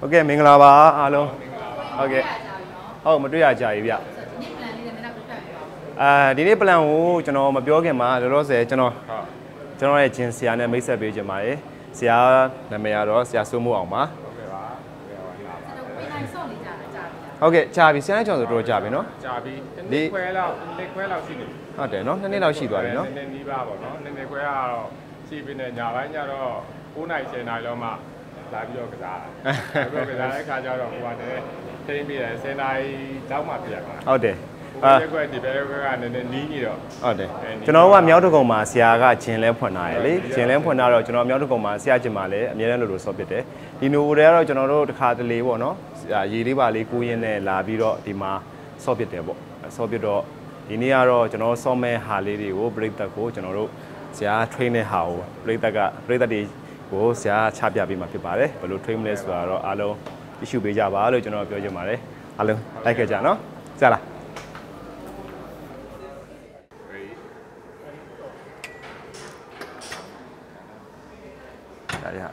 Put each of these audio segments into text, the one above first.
ဟုတ်ကဲ့မင်္ဂလာပါအားလုံးဟုတ်ကဲ့ဟုတ်မတွေ့ရကြပြီဗျအာဒီနေ့ plan ကိုကျွန်တော်မပြောခင်မှာလောလောဆယ်ကျွန်တော်ဟုတ်ကျွန်တော်ရဲ့ဂျင်ဆရာနဲ့မိတ်ဆက်ပေးခြင်းပါတယ်ဆရာနာမည်ကတော့ဆရာစိုးမိုးအောင်ပါဟုတ်ကဲ့ပါဟုတ်ကဲ့ပါလာပါဟုတ်ကဲ့ကြာပြီဆရာနဲ့ကျွန်တော်တို့တော့ကြာပြီနော်ကြာပြီဒီတစ်ခွဲလောက်တစ်ခွဲလောက်ရှိနေပြီဟုတ်တယ်နော်နှစ်နှစ်လောက်ရှိသွားပြီနော်နည်းနည်းနီးပါပေါ့နော်နည်းနည်းခွဲကတော့ရှိပြီနဲ့ညာပိုင်းကျတော့9နိုင်10နိုင်လောက်မှ လာပြီးတော့ကစားတာပြီးတော့ကစားတဲ့အခါကျတော့ဟိုကလည်းထိမ့်ပြီးတယ်10နိုင်လောက်မှပြရမှာဟုတ်တယ်အာအာဒီဘက်ဒီဘက်ကနည်းနည်းနီးနေတော့ဟုတ်တယ်ကျွန်တော်တို့ကမြောက်တကုံမှာဆရာကဂျင်လဲဖွင့်ထားရယ်လေဂျင်လဲဖွင့်ထားတော့ကျွန်တော်မြောက်တကုံမှာဆရာဂျင်မှာလည်းအများနဲ့လို့လို့ဆော့ပစ်တယ်ဒီနိုတွေကတော့ကျွန်တော်တို့တစ်ခါတလေပေါ့နော်အာရေလေးပါလေးကူးရင်းနဲ့လာပြီးတော့ဒီမှာဆော့ပစ်တယ်ပေါ့ဆော့ပစ်တော့ဒီနေ့ကတော့ကျွန်တော်ဆော့မဲ့ဟာလေးတွေကိုပြိသက်ကိုကျွန်တော်တို့ဆရာ train တဲ့ဟာကိုပြိသက်ကပြိသက်တွေ ကိုဆရာချပြပေးမှာဖြစ်ပါတယ်ဘယ်လို train မလဲဆိုတာတော့အားလုံး issue ပေးကြပါလို့ကျွန်တော်ပြောချင်ပါတယ်အားလုံးလိုက်ခဲ့ကြနော်ဆရာလားဒါရရတယ်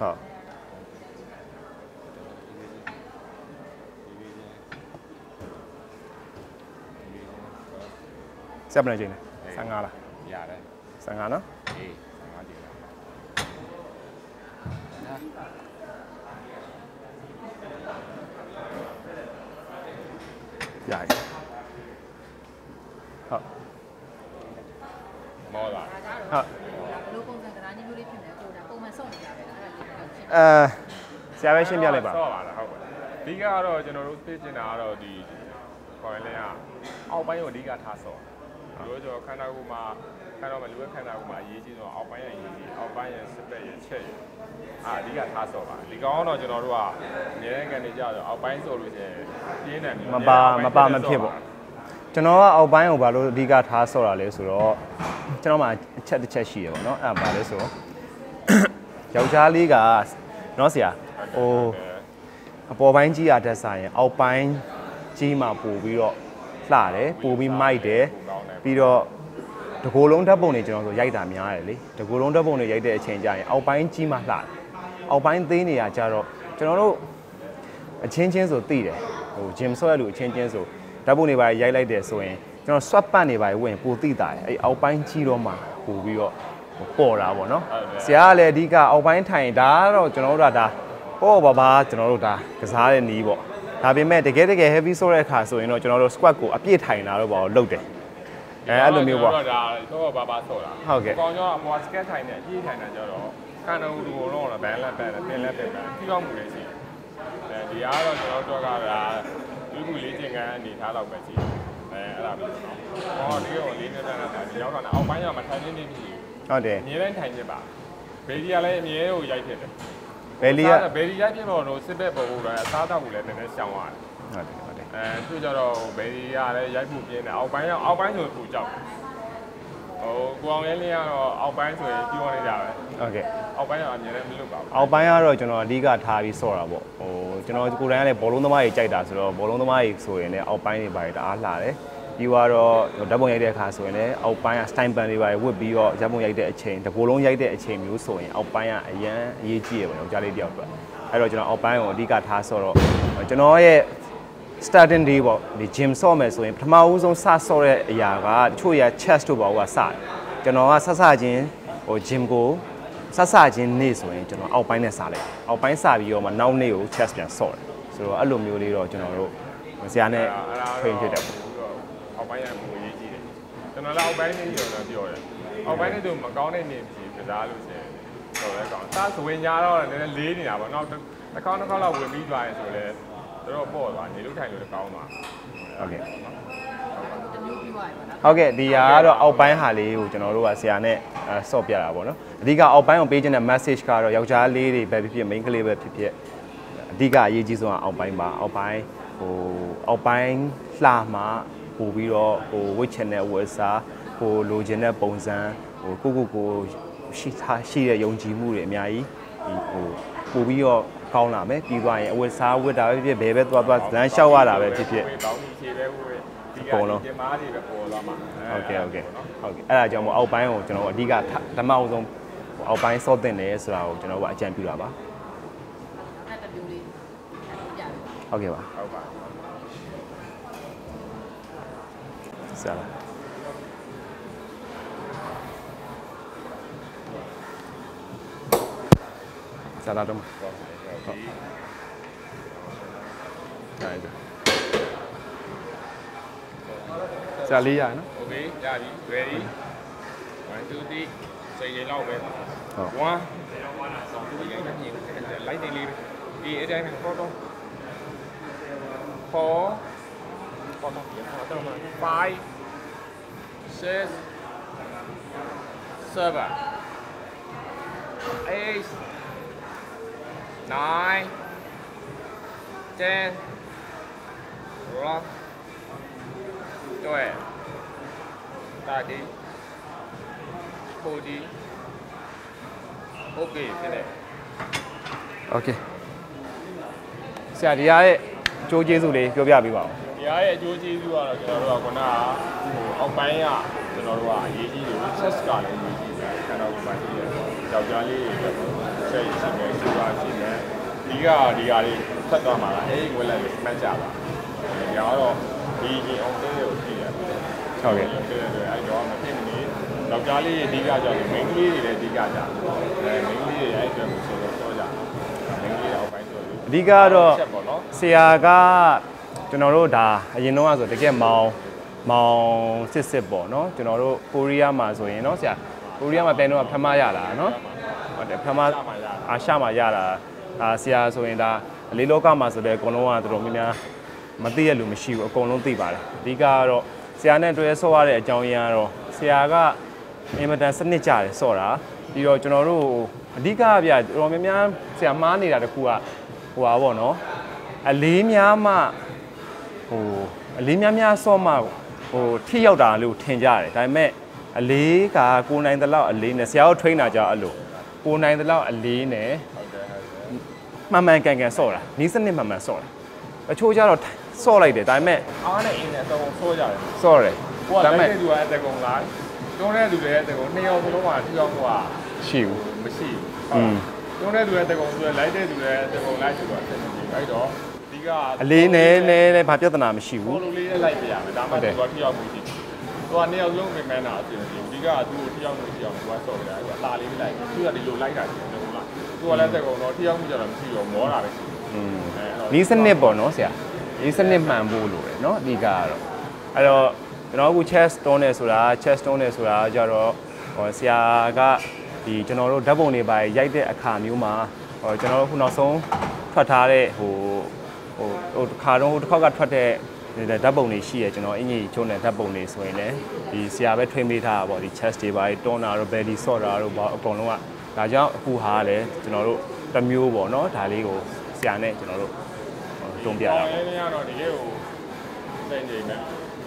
ဟုတ်ဆက်ပနေချင်း 55လားရတယ်55နော်အေးငါဒီလားရရဟုတ်မောလာဟုတ်လိုပုံစံကရာညမျိုးလေးဖြစ်နေကိုဒါပုံမှန်ဆော့နေကြပဲလားအဲ့ဒါလေးတော့ရှင်းအဲဆရာပဲရှင်းပြလိုက်ပါဆော့ပါလားဟုတ်ပါအဓိကတော့ကျွန်တော်တို့သိချင်တာကတော့ဒီခေါ်ရင်လည်းအောက်ပိုင်းကိုအဓိကထားဆော့ တို့ကြောခန္ဓာကိုယ်မှာခန္ဓာမှာလူရဲ့ခန္ဓာကိုယ်မှာအရေးကြီးဆုံးအောက်ပိုင်းရဲ့အရေးကြီးအောက်ပိုင်းရဲ့စပက်ရဲ့ချက်ရဲ့အာအဓိကထားဆော့ပါဒီကောင်တော့ကျွန်တော်တို့ကအများကြီးကနေကြတော့အောက်ပိုင်းဆော့လို့ရှိရင်ပြင်းတယ်မပါမပါမဖြစ်ပေါ့ကျွန်တော်ကအောက်ပိုင်းကိုဘာလို့အဓိကထားဆော့တာလဲဆိုတော့ကျွန်တော်မှအချက်တစ်ချက်ရှိရပေါ့နော်အဲ့ဒါဘာလဲဆိုတော့ယောက်ျားလေးကနော်ဆရာဟိုအပေါ်ပိုင်းကြီးရတက်ဆိုင်ရင်အောက်ပိုင်းကြီးမှပို့ပြီးတော့လှတယ်ပို့ပြီးမိုက်တယ် ပြီးတော့တကိုယ်လုံးဓာတ်ပုံတွေကျွန်တော်ဆိုရိုက်တာများတယ်လေတကိုယ်လုံးဓာတ်ပုံတွေရိုက်တဲ့အချိန်ကျရင်အောက်ပိုင်းကြီးမှလှတယ်အောက်ပိုင်းသေးနေရကြတော့ကျွန်တော်တို့အချင်းချင်းဆိုသိတယ်ဟိုဂျင်ဆော့ရလူအချင်းချင်းဆိုဓာတ်ပုံတွေပါရိုက်လိုက်တယ်ဆိုရင်ကျွန်တော် swap ပတ်နေပါဝင်ပိုသိတာတယ်အဲ့အောက်ပိုင်းကြီးတော့မှပို့ပြီးတော့ပေါ်တာပေါ့နော်ဆရာကလည်းအဓိကအောက်ပိုင်းထိုင်ဒါကတော့ကျွန်တော်တို့ကဒါပေါ့ပါပါကျွန်တော်တို့ဒါကစားတဲ့နီးပေါ့ဒါပေမဲ့တကယ်တကယ် heavy ဆော့တဲ့အခါဆိုရင်တော့ကျွန်တော်တို့ squat ကိုအပြည့်ထိုင်တာတော့ပေါ့လုပ်တယ် အဲအဲ့လိုမျိုးပေါ့တော့ဒါတော့ဘာဘာဆော့တာဟုတ်ကဲ့ကောင်ကျော်အပေါ်စကက်ထိုင်နေအကြီးထိုင်တာကြတော့ခန္ဓာကိုယ်ကိုလုံးတော့ဘန်လက်ဘန်လက်တင်လက်တင်ဘန်ထိရောက်မှုလေးရှိတယ်အဲဒီအားတော့ကျွန်တော်တို့ကဒါဒီခုလေးချင်းကန်အနေထားတော့ပဲရှိတယ်အဲအဲ့ဒါမျိုးပေါ့ဟောဒီကိုလေးနေတာတာဒီရောက်တော့အောက်ပိုင်းကမထိုင်နေနေပြီဟုတ်တယ်အမြဲတမ်းထိုင်နေပါဘေဒီကလည်းအမြဲကိုရိုက်ဖြစ်တယ်ဘယ်လီကဘေဒီရိုက်ဖြစ်တော့တော့စစ်ဘက်ပေါ်တော့အသားတောက်ကိုလည်းနည်းနည်းရှောင်ရတယ်ဟုတ်တယ်ဟုတ်တယ် အဲသူကြတော့ဘေဒီကလည်းရိုက်မှုပြင်းတယ်အောက်ပိုင်းရောက်အောက်ပိုင်းဆိုပူကြောက်ဟိုကိုအောင်ရဲလေးကတော့အောက်ပိုင်းဆိုရင်ပြောနေကြပဲဟုတ်ကဲ့အောက်ပိုင်းကအမြဲတမ်းမလွတ်ပါဘူးအောက်ပိုင်းကတော့ကျွန်တော်အဓိကထားပြီးဆော့တာပေါ့ဟိုကျွန်တော်ကိုယ်တိုင်ကလည်းဘောလုံးသမားကြီးကြိုက်တာဆိုတော့ဘောလုံးသမားကြီးဆိုရင်လည်းအောက်ပိုင်းတွေပါတအားလှတယ်ပြီးတော့ဓာတ်ပုံရိုက်တဲ့အခါဆိုရင်လည်းအောက်ပိုင်းကစတိုင်ပန်တွေပါဝတ်ပြီးတော့ဓာတ်ပုံရိုက်တဲ့အချိန်တကိုယ်လုံးရိုက်တဲ့အချိန်မျိုးဆိုရင်အောက်ပိုင်းကအရန်အရေးကြီးရပါတော့ကြားလေးတယောက်အတွက်အဲ့တော့ကျွန်တော်အောက်ပိုင်းကိုအဓိကထားဆော့တော့ကျွန်တော်ရဲ့ starting day ပေါ့ဒီ gym ဆော့မယ်ဆိုရင်ပထမဦးဆုံးစဆော့တဲ့အရာကတချို့ရ chest တို့ပေါ့ကစတယ်ကျွန်တော်ကဆက်စချင်းဟို gym ကိုဆက်စချင်းနေ့ဆိုရင်ကျွန်တော်အောက်ပိုင်းနဲ့စလိုက်အောက်ပိုင်းစပြီးတော့မှနောက်နေ့ကို chest ပြန်ဆော့တယ်ဆိုတော့အဲ့လိုမျိုးလေးတော့ကျွန်တော်တို့ဆရာနဲ့ train ဖြစ်တယ်ပေါ့အောက်ပိုင်းကမူရေးကြီးတယ်ကျွန်တော်လည်းအောက်ပိုင်းနေပြောတော့ပြောတယ်အောက်ပိုင်းနေသူမကောင်းတဲ့နေပြီကစားလို့ရှိရင်တော့လည်းကောင်းစားစဝင်ညာတော့လည်းနည်းနည်းလေးနေတာပေါ့နောက်တစ်ခေါက်တစ်ခေါက်လောက်ဝင်ပြီးသွားရင်ဆိုလည်း တော့ပေါ့သွားနေလို့ထိုင်လို့ကောင်းသွားဟုတ်ကဲ့တမျိုးပြီးသွားပြီပေါ့နော်ဟုတ်ကဲ့ဒီဟာကတော့အောက်ပိုင်းဟာလေးကိုကျွန်တော်တို့ကဆရာနဲ့အဲဆော့ပြတာပေါ့နော်အဓိကအောက်ပိုင်းကိုပေးခြင်းတဲ့ message ကတော့ယောက်ျားလေးတွေပဲဖြစ်ဖြစ် main ကလေးပဲဖြစ်ဖြစ်အဓိကအရေးကြီးဆုံးကအောက်ပိုင်းပါအောက်ပိုင်းဟိုအောက်ပိုင်းလှမှပို့ပြီးတော့ဟိုဝစ်ချင်တဲ့ဝက်စားဟိုလိုချင်တဲ့ပုံစံဟိုကိုကိုကိုရှိထားရှိတဲ့ယုံကြည်မှုတွေအများကြီးဒီဟိုပို့ပြီးတော့ ကောင်းလာမယ်ပြီးသွားရင်အဝတ်စားဝတ်တာပဲဖြစ်ဖြစ်ဘယ်ပဲသွားသွားလမ်းလျှောက်ရတာပဲဖြစ်ဖြစ်တောင်းကြီးခြေပဲဝယ်ဒီကဒီမားတွေပဲပေါ်သွားမှာဟုတ်ကဲ့ဟုတ်ကဲ့ဟုတ်ကဲ့အဲ့ဒါကြောင့်မို့အောက်ပိုင်းကိုကျွန်တော်အဓိကဓမ္မအောင်ဆုံးဟိုအောက်ပိုင်းစော့တင်တယ်ဆိုတာကိုကျွန်တော်တို့ကအကြံပြုတာပါအဲ့တစ်မျိုးလေးပြပြီဟုတ်ကဲ့ပါဟုတ်ပါဆရာလားဆရာလာတော့ Ờ. Đây rồi. Trả lý à nó. Ok, trả lý. đi. One, two, three. Xây giấy lâu về. Ờ. Qua. Xong tôi giấy rất nhiều. Lấy tay liền. Đi ở đây mình có không? Có. Có không? Có đâu. Five. Six. Seven. Eight. nine, ten, eleven, twelve, thirty, forty. Okay, ဖြစ်တယ်။ Okay. ဆရာဒီရရဲ့အကျိုးကျေးဇူးလေးပြောပြပေးပါဦး။ဒီရရဲ့အကျိုးကျေးဇူးကတော့ကျွန်တော်တို့ကခုနကဟိုအောက်ပိုင်းကကျွန်တော်တို့ကအရေးကြီးတယ် research ကလည်းအရေးကြီးတယ်။ကျွန်တော်တို့ကဒီယောက်ျားလေးတွေ လည်းဆက်ရှိနေစူပါရှိနေဒီကဒီကလေးဖတ်သွားမှာလားအဲ့ဒီဝက်လက်လေးမှတ်ကြပါဒါကတော့ဒီကြီးအောင်တဲ့ကိုကြည့်ရတယ်ဟုတ်ကဲ့ဟုတ်ကဲ့အဲ့တော့မဖြစ်မနေယောက်ျားလေးတွေအဓိကကြောင့်မိန်းကလေးတွေလည်းအဓိကကြောင့်အဲမိန်းကလေးတွေအဲ့အတွက်ကိုဆိုတော့တော့ကြမိန်းကလေးအောက်ပိုင်းဆိုလို့အဓိကတော့ချက်ပေါ့နော်ဆရာကကျွန်တော်တို့ဒါအရင်တော့ဆိုတကယ်မောင်မောင်စစ်စစ်ပေါ့နော်ကျွန်တော်တို့ကိုရီးယားမှာဆိုရင်နော်ဆရာကိုရီးယားမှာပြန်တော့ဖမ်းမရလာနော် ဟုတ်တယ်ဖမ်းမအာရှမှာရလာအာဆရာဆိုရင်ဒါအလေးလောကမှာဆိုတဲ့အကုန်လုံးကတော်တော်များများမသိရလို့မရှိဘူးအကုန်လုံးသိပါတယ်အဓိကကတော့ဆရာနဲ့တွဲဆော့ရတဲ့အကြောင်းရင်းကတော့ဆရာကအင်မတန်စနစ်ကြတယ်ဆော့တာပြီးတော့ကျွန်တော်တို့အဓိကဗျတော်တော်များများဆရာမားနေတာတခုကဟိုပါပေါ့နော်အလေးများမှဟိုအလေးများများဆော့မှဟိုထိရောက်တာလို့ထင်ကြတယ်ဒါပေမဲ့အလေးကကိုနိုင်တဲ့လောက်အလေးနဲ့ဆရာတို့ train တာကြအဲ့လို ကိုနိုင်တဲ့လောက်အလေးနဲ့ဟုတ်တယ်ဟုတ်တယ်မှန်မှန်ကန်ကန်ဆော့တာနီးစနစ်မှန်မှန်ဆော့တာအချို့ကျတော့ဆော့လိုက်တယ်ဒါပေမဲ့အားနဲ့အင်းနဲ့အတော့ဆိုးကြတယ်ဆော့တယ်ကိုကဒါလိုပေက်မဲ့တဲ့သူကအတက်ကုန်လားတွန်းတဲ့သူတွေရဲ့တက်ကုန်နှစ်ယောက်စလုံးကတစ်ယောက်ကရှိဘူးမရှိอืมတွန်းတဲ့သူရဲ့တက်ကုန်ဆိုရလိုက်တဲ့သူရဲ့တက်ကုန်လိုက်ဆိုတော့ဆက်နေပြီအဲ့တော့ဒီကအအလေးနဲ့နဲ့နဲ့ဘာပြဿနာမရှိဘူးဘောလုံးလေးနဲ့လိုက်ပြရမယ်ဒါမှဟုတ်တယ်သူကတစ်ယောက်ကိုကြည့်သူကနှစ်ယောက်လုံးပြင်မှန်းတာအစီအ စဉ်ဒီကသူ့ကိုတစ်ယောက်ကိုတစ်ယောက်ကိုဆော့ကြတယ်သူကလာလေးလိုက်သူကဒီလိုလိုက်တာရှိတယ်ဟုတ်လားသူကလည်းတက်ကုန်တော့တစ်ယောက်မှကျတော့မရှိတော့မောတာပဲရှိတယ်อืมအဲ့တော့နီးစနစ်ပေါ့နော်ဆရာနီးစနစ်မှန်ဖို့လိုတယ်နော်အဓိကကတော့အဲ့တော့ကျွန်တော်အခု chest stone နဲ့ဆိုတာ chest stone နဲ့ဆိုတာကြတော့ဟိုဆရာကဒီကျွန်တော်တို့ဓာတ်ပုံတွေပါရိုက်တဲ့အခါမျိုးမှာဟိုကျွန်တော်တို့ခုနောက်ဆုံးထွက်ထားတဲ့ဟိုဟိုဟိုတစ်ခါတော့ဟိုတစ်ခေါက်ကထွက်တဲ့ ဓာတ်ပုံတွေရှိရကျွန်တော်အင်ကြီးချုံးတဲ့ဓာတ်ပုံတွေဆိုရင်လည်းဒီဆရာပဲထွေးပေးထားတာပေါ့ဒီ chest တွေပါတွန်းတာတို့ belly sort တာတို့ဘာအကုန်လုံးကဒါကြောင့်အခုဟာကလည်းကျွန်တော်တို့တစ်မျိုးပေါ့နော်ဒါလေးကိုဆရာနဲ့ကျွန်တော်တို့တုံးပြတာအော်အဲ့ဒီကတော့တကယ်ကိုစိတ်နေမယ်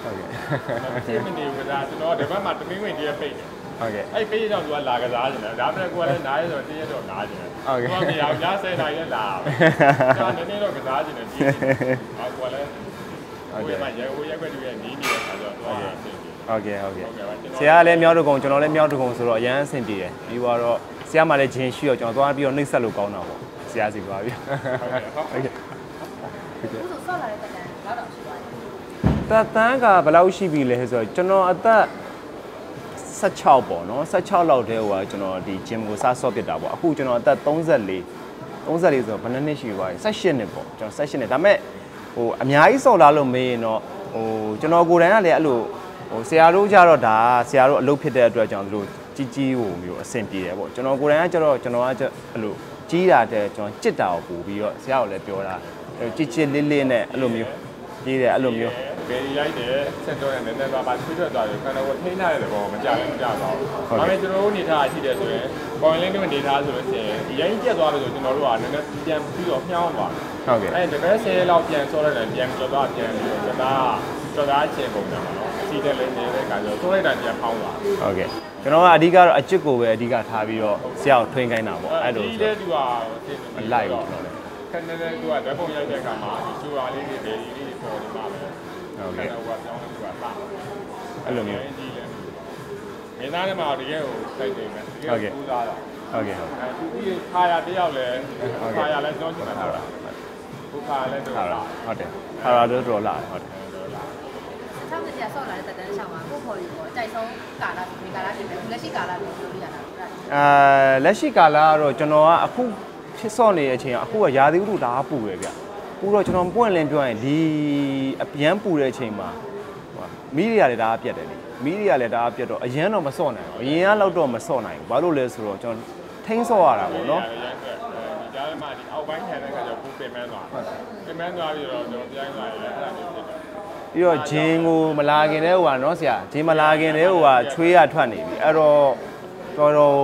ဟုတ်ကဲ့မသိမနေဘူးကစားကျွန်တော်ဒီဘက်မှာတမင်းဝင်တည်းပိတ်တယ်ဟုတ်ကဲ့အဲ့ပိတ်ကြောင့်သူကလာကစားနေတာဒါပေမဲ့ကိုကလည်းနားရဆိုတော့တည့်ရတော့နားကျင်တယ်ဟုတ်ကဲ့သူကမရဘူးညားဆယ်နိုင်လည်းလာကျွန်တော်နည်းနည်းတော့ကစားကျင်တယ်ကြည့်နေအော်ကိုကလည်း ဟိုရမရဲဟိုရက်ွက်တူရဲ့နီးနေတဲ့ခါကျတော့သူကအဆင်ပြေဟုတ်ကဲ့ဟုတ်ကဲ့ဟုတ်ကဲ့ပါကျွန်တော်ဆရာကလည်းမြောက်တကုံကျွန်တော်လည်းမြောက်တကုံဆိုတော့အရန်အဆင်ပြေတယ်ပြီးတော့ဆရာမှလည်းဂျင်းရှိတော့ကျွန်တော်သွားပြီးတော့နှိပ်ဆက်လို့ကောင်းတာပေါ့ဆရာစီသွားပြီးဟုတ်ကဲ့ဟုတ်ဟုတ်ကဲ့အခုဆိုဆော့လာတဲ့တက်တန်းလောက်တော့ရှိပါတယ်တက်တန်းကဘယ်လောက်ရှိပြီလဲဆိုတော့ကျွန်တော်အသက်16ပေါ့နော်16လောက်တည်းဟိုကကျွန်တော်ဒီ gym ကိုစဆော့ပစ်တာပေါ့အခုကျွန်တော်အသက်34 34ဆိုတော့ဘယ်နှစ်နှစ်ရှိပြီပါလဲ18နှစ်ပေါ့ကျွန်တော်18နှစ်ဒါပေမဲ့ ဟိုအများကြီးဆော့လာလို့မေးရင်တော့ဟိုကျွန်တော်ကိုယ်တိုင်ကလည်းအဲ့လိုဟိုဆရာတို့ကြတော့ဒါဆရာတို့အလုပ်ဖြစ်တဲ့အတွက်ကြောင့်တို့ကြီးကြီးဟိုမျိုးအဆင်ပြေတယ်ပေါ့ကျွန်တော်ကိုယ်တိုင်ကကြတော့ကျွန်တော်ကကြအဲ့လိုကြီးတာတဲ့ကျွန်တော်ကြစ်တာကိုပို့ပြီးတော့ဆရာကလည်းပြောတာကြစ်ကြစ်လေးလေးနဲ့အဲ့လိုမျိုးကြီးတယ်အဲ့လိုမျိုး ဘယ်လိုက်တယ်ဆက်တော့ရတယ်နည်းနည်းပါးပါထွေးထွက်သွားတယ်ခန္ဓာကိုယ်ထိန်းထားတဲ့ဘောမကြလည်းမကြပါဘူး။ဒါပေမဲ့ကျွန်တော်တို့နေထားရှိတယ်ဆိုရင်ပေါ်လင်းတွေနေထားဆိုလို့ရှိရင်ဒီရင်ကျက်သွားလို့ဆိုကျွန်တော်တို့ကနည်းနည်းပြန်ပြီးတော့မြှောင်းပါဟုတ်ကဲ့အဲ့ဒီဘက်ဆယ်လောက်ပြန်ဆောလိုက်တယ်ပြန်ကြော်သွားပြန်ပြီးတော့ဒါကကြော်သားချင်းပုံစံပါနော်အစီတက်လေးနေတဲ့ခါကျတော့ဆိုလိုက်တာပြန်ဖောင်းသွားဟုတ်ကဲ့ကျွန်တော်ကအဓိကတော့အချစ်ကိုပဲအဓိကထားပြီးတော့ဆရာကိုထွင်းခိုင်းတာပေါ့အဲ့လိုဒီဆိုတဲ့သူကမလိုက်ဘူးကျွန်တော်လည်းခဏနဲ့သူကဓာတ်ပုံရိုက်တဲ့အခါမှာဒီကျိုးအားလေးတွေဗေဒီလေးတွေပေါ်နေပါမယ် ဟုတ်ကဲ့ခဏကပြောင်းလို့သူကပါအဲ့လိုမျိုးဒီလေမင်းသားထဲမှာတကယ်ကိုစိုက်နေမယ်တကယ်ကိုပူစားတာဟုတ်ကဲ့ဟုတ်အဲသူပြီးခါရတယောက်လဲဟုတ်ကဲ့ခါရလဲကျွန်တော်ချင်တာတာခုခါရလဲတော့ဟာလာဟုတ်တယ်ဟာရာတော့တော်လာဟုတ်တယ်ချောင်းတရားဆော့လာတဲ့တက်တန်းရှောင်းမှာကိုယ့်ဖော်ရီပေါ့အကြိုက်ဆုံးကာလာဒီကာလာဖြစ်တယ်လက်ရှိကာလာလို့ပြောလို့ရတာဟုတ်လားအာလက်ရှိကာလကတော့ကျွန်တော်ကအခုဖြစ်စော့နေတဲ့အချိန်ကအခုကရာသီဥတုတအားပူတယ်ဗျ ပူတော့ကျွန်တော်ပွင့်လင်းပြောရင်ဒီအပြန်းပူတဲ့အချိန်မှာဟိုမီးတွေကလည်းတအားပြတ်တယ်လေမီးတွေကလည်းတအားပြတ်တော့အရန်တော့မစော့နိုင်ဘူးအရင်ကလောက်တော့မစော့နိုင်ဘူးဘာလို့လဲဆိုတော့ကျွန်တော်ထိန်းစော့ရတာပေါ့နော်ဒီကြားထဲမှာဒီအောက်ပိုင်းခံတဲ့ခါကျပူပင်မန်းသွားပင်မန်းသွားပြီးတော့ကျွန်တော်ပြန်သွားရင်လည်းအဲ့ဒါမျိုးဖြစ်တယ်ပြီးတော့ဂျင်းကိုမလာခင်တည်းဟိုကနော်ဆရာဂျင်းမလာခင်တည်းဟိုကချွေးရထွက်နေပြီအဲ့တော့တော်တော်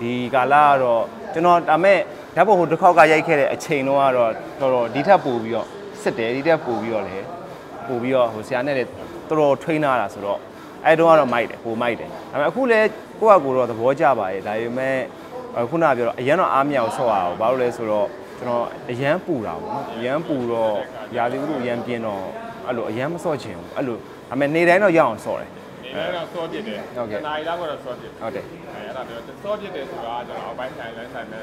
ဒီကာလကတော့ကျွန်တော်ဒါမဲ့ ဓာတ်ပုံဟိုတစ်ခေါက်ကရိုက်ခဲ့တဲ့အချိန်တော့ကတော့တော်တော်ဒီထက်ပိုပြီးတော့စစ်တယ်ဒီထက်ပိုပြီးတော့လေပိုပြီးတော့ဟိုဆရာနဲ့လည်းတော်တော် train လာတာဆိုတော့အဲ့တုန်းကတော့မိုက်တယ်ပိုမိုက်တယ်ဒါပေမဲ့အခုလည်းကိုယ့်အကူတော့သဘောကျပါရဲ့ဒါပေမဲ့ခုနကပြောတော့အရန်တော့အားမြောက်ဆော့ရအောင်ဘာလို့လဲဆိုတော့ကျွန်တော်အရန်ပူတာပေါ့နော်အရန်ပူတော့ရာသီဥတုအရန်ပြင်းတော့အဲ့လိုအရန်မစော့ချင်ဘူးအဲ့လိုအမေနေတိုင်းတော့ရအောင်စော့တယ်နေလည်းတော့စောပြစ်တယ်ဟုတ်ကဲ့တနားရီလောက်ကတော့စောပြစ်ဟုတ်တယ်အဲအဲ့ဒါပြောစောပြစ်တယ်ဆိုတာကကျွန်တော်အောက်ပိုင်းဆိုင်လန်းဆိုင်မဲ့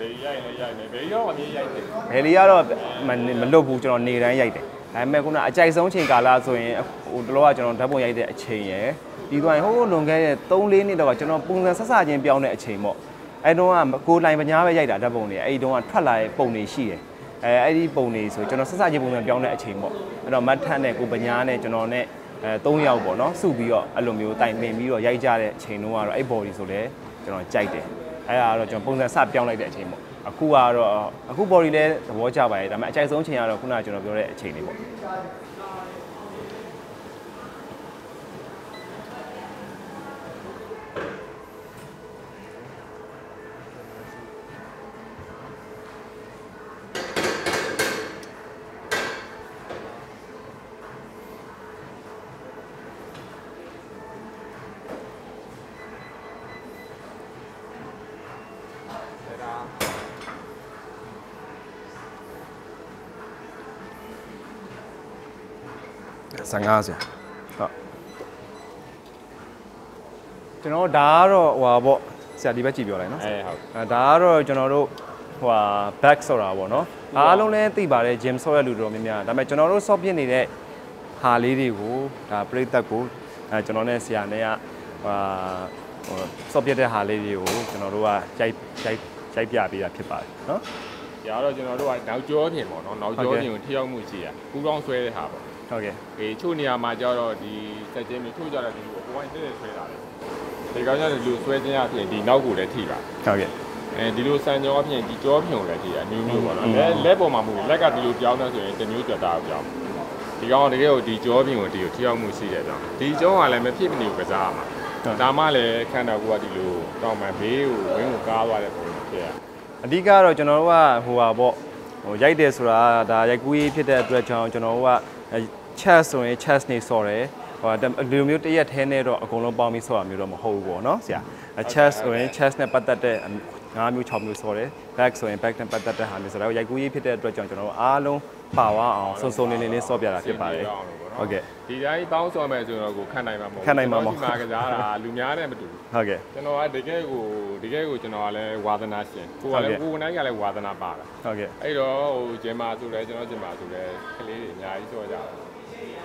ဘေးရိုက်လည်းရိုက်မယ်ဘေးရောအမြင်ရိုက်တယ်ဘယ်လီကတော့မမလွတ်ဘူးကျွန်တော်နေတိုင်းရိုက်တယ်ဒါပေမဲ့ခုနအကြိုက်ဆုံးချိန်ကာလဆိုရင်ဟိုတလောကကျွန်တော်ဓာတ်ပုံရိုက်တဲ့အချိန်ရယ်ပြီးသွားရင်ဟိုးလွန်ခဲ့တဲ့3-4နှစ်တော့ကျွန်တော်ပုံစံဆက်စချင်းပြောင်းတဲ့အချိန်ပေါ့အဲ့တုန်းကကိုလိုင်းပညာပဲရိုက်တာဓာတ်ပုံတွေအဲ့ဒီတုန်းကထွက်လာတဲ့ပုံတွေရှိတယ်အဲအဲ့ဒီပုံတွေဆိုကျွန်တော်ဆက်စချင်းပုံစံပြောင်းတဲ့အချိန်ပေါ့အဲ့တော့မတ်ထက်နဲ့ကိုပညာနဲ့ကျွန်တော်နဲ့အဲ3ယောက်ပေါ့နော်စုပြီးတော့အဲ့လိုမျိုးတိုင်ပင်ပြီးတော့ရိုက်ကြတဲ့အချိန်တုန်းကတော့အဲ့ body ဆိုလဲကျွန်တော်ကြိုက်တယ် အဲ့ဒါကတော့ကျွန်တော်ပုံစံစပြောင်းလိုက်တဲ့အချိန်ပေါ့အခုကတော့အခု body လဲသဘောကျပါတယ်ဒါပေမဲ့အကြိုက်ဆုံးအချိန်ကတော့ခုနကကျွန်တော်ပြောတဲ့အချိန်လေးပေါ့ 15ဆရာဟုတ်ကျွန်တော်ဒါကတော့ဟိုပါပေါ့ဆရာဒီဘက်ကြည့်ပြောလိုက်နော်အဲဟုတ်အဲဒါကတော့ကျွန်တော်တို့ဟိုဟာ back ဆိုတာပေါ့နော်အားလုံးလည်းသိပါတယ် gym ဆော့ရလူတော်များများဒါပေမဲ့ကျွန်တော်တို့ဆော့ပြနေတဲ့ဟာလေးတွေကိုဒါပြိသက်ကိုအဲကျွန်တော်နဲ့ဆရာနဲ့ကဟာဟိုဆော့ပြတဲ့ဟာလေးတွေကိုကျွန်တော်တို့ကရိုက်ရိုက်ရိုက်ပြပေးတာဖြစ်ပါတယ်နော်။ဒါတော့ကျွန်တော်တို့ကနောက်ကျောပြင်ပေါ့နော်။နောက်ကျောပြင်ကိုထိရောက်မှုရှိရ။ပူကောင်းဆွဲတဲ့ဟာပေါ့ ဟုတ်ကဲ့။အေးချို့နေရာမှာကျတော့ဒီစက်ချင်းမျိုးချို့ကြတော့ဒီကိုကိုယ်ကတက်တက်ဆွဲတာလေ။ဒီကောင်ကျတော့ဒီလိုဆွဲခြင်းအပြင်ဒီနောက်ကိုလည်းထိပါဟုတ်ကဲ့။အဲဒီလိုစံကြောအပြင်ဒီကြောပြင်ကိုလည်းထိရအမျိုးမျိုးပေါ့နော်อืม။လက်လက်ပေါ်မှာမဟုတ်ဘူး။လက်ကဒီလိုပြောင်းတော့ဆိုရင်တစ်မျိုးကြွတာပြောင်း။ဒီကောင်ကတကယ်ကိုဒီကြောပြင်ကိုဒီကိုထိရောက်မှုရှိတယ်ကြောင်း။ဒီကြောကလည်းမဖြစ်မနေဘူးကစားရမှာ။ဒါမှလည်းခန္ဓာကိုယ်ကဒီလိုတောင်းမှဘေးကိုဝင်းကိုကားသွားတဲ့ပုံမျိုးဖြစ်ရ။အဓိကတော့ကျွန်တော်တို့ကဟိုပါပေါ့ဟိုရိုက်တယ်ဆိုတာဒါရိုက်ကူးရေးဖြစ်တဲ့အတွက်ကြောင့်ကျွန်တော်တို့က chest ဆိုရင် chest နေဆော့တယ်ဟိုလူမျိုးတစ်ရက်ထဲနဲ့တော့အကုန်လုံးပေါင်းပြီးဆော့ရမျိုးတော့မဟုတ်ဘူးပေါ့နော်ဆရာ chest ဆိုရင် chest နဲ့ပတ်သက်တဲ့၅မျိုး6မျိုးဆော့တယ် back ဆိုရင် back နဲ့ပတ်သက်တဲ့ဟာမျိုးဆိုတော့ရိုက်ကူးရေးဖြစ်တဲ့အတွက်ကြောင့်ကျွန်တော်တို့အားလုံးပါဝါအောင်စုံစုံလင်းလင်းလေးဆော့ပြတာဖြစ်ပါတယ်ဟုတ်ကဲ့ဒီတိုင်းပေါင်းဆော်မယ်ဆိုတော့ကိုခန့်နိုင်မှာမဟုတ်ခန့်နိုင်မှာမဟုတ်ကျွန်တော်ဒီမှာကစားတာလူများနဲ့မတူဘူးဟုတ်ကဲ့ကျွန်တော်ကတကယ်ကိုတကယ်ကိုကျွန်တော်ကလည်းဝါသနာရှင်ကိုကလဟုတ်ည်းကဲ့ကိုယ်နိုင်ကလည်းဝါသနာပါတာဟုတ်ကဲ့အဲ့တော့ဟိုဂျင်မာဆိုလဲကျွန်တော်ဂျင်မာဆိုလဲကလေးတွေအများကြီးဆော့ကြတယ်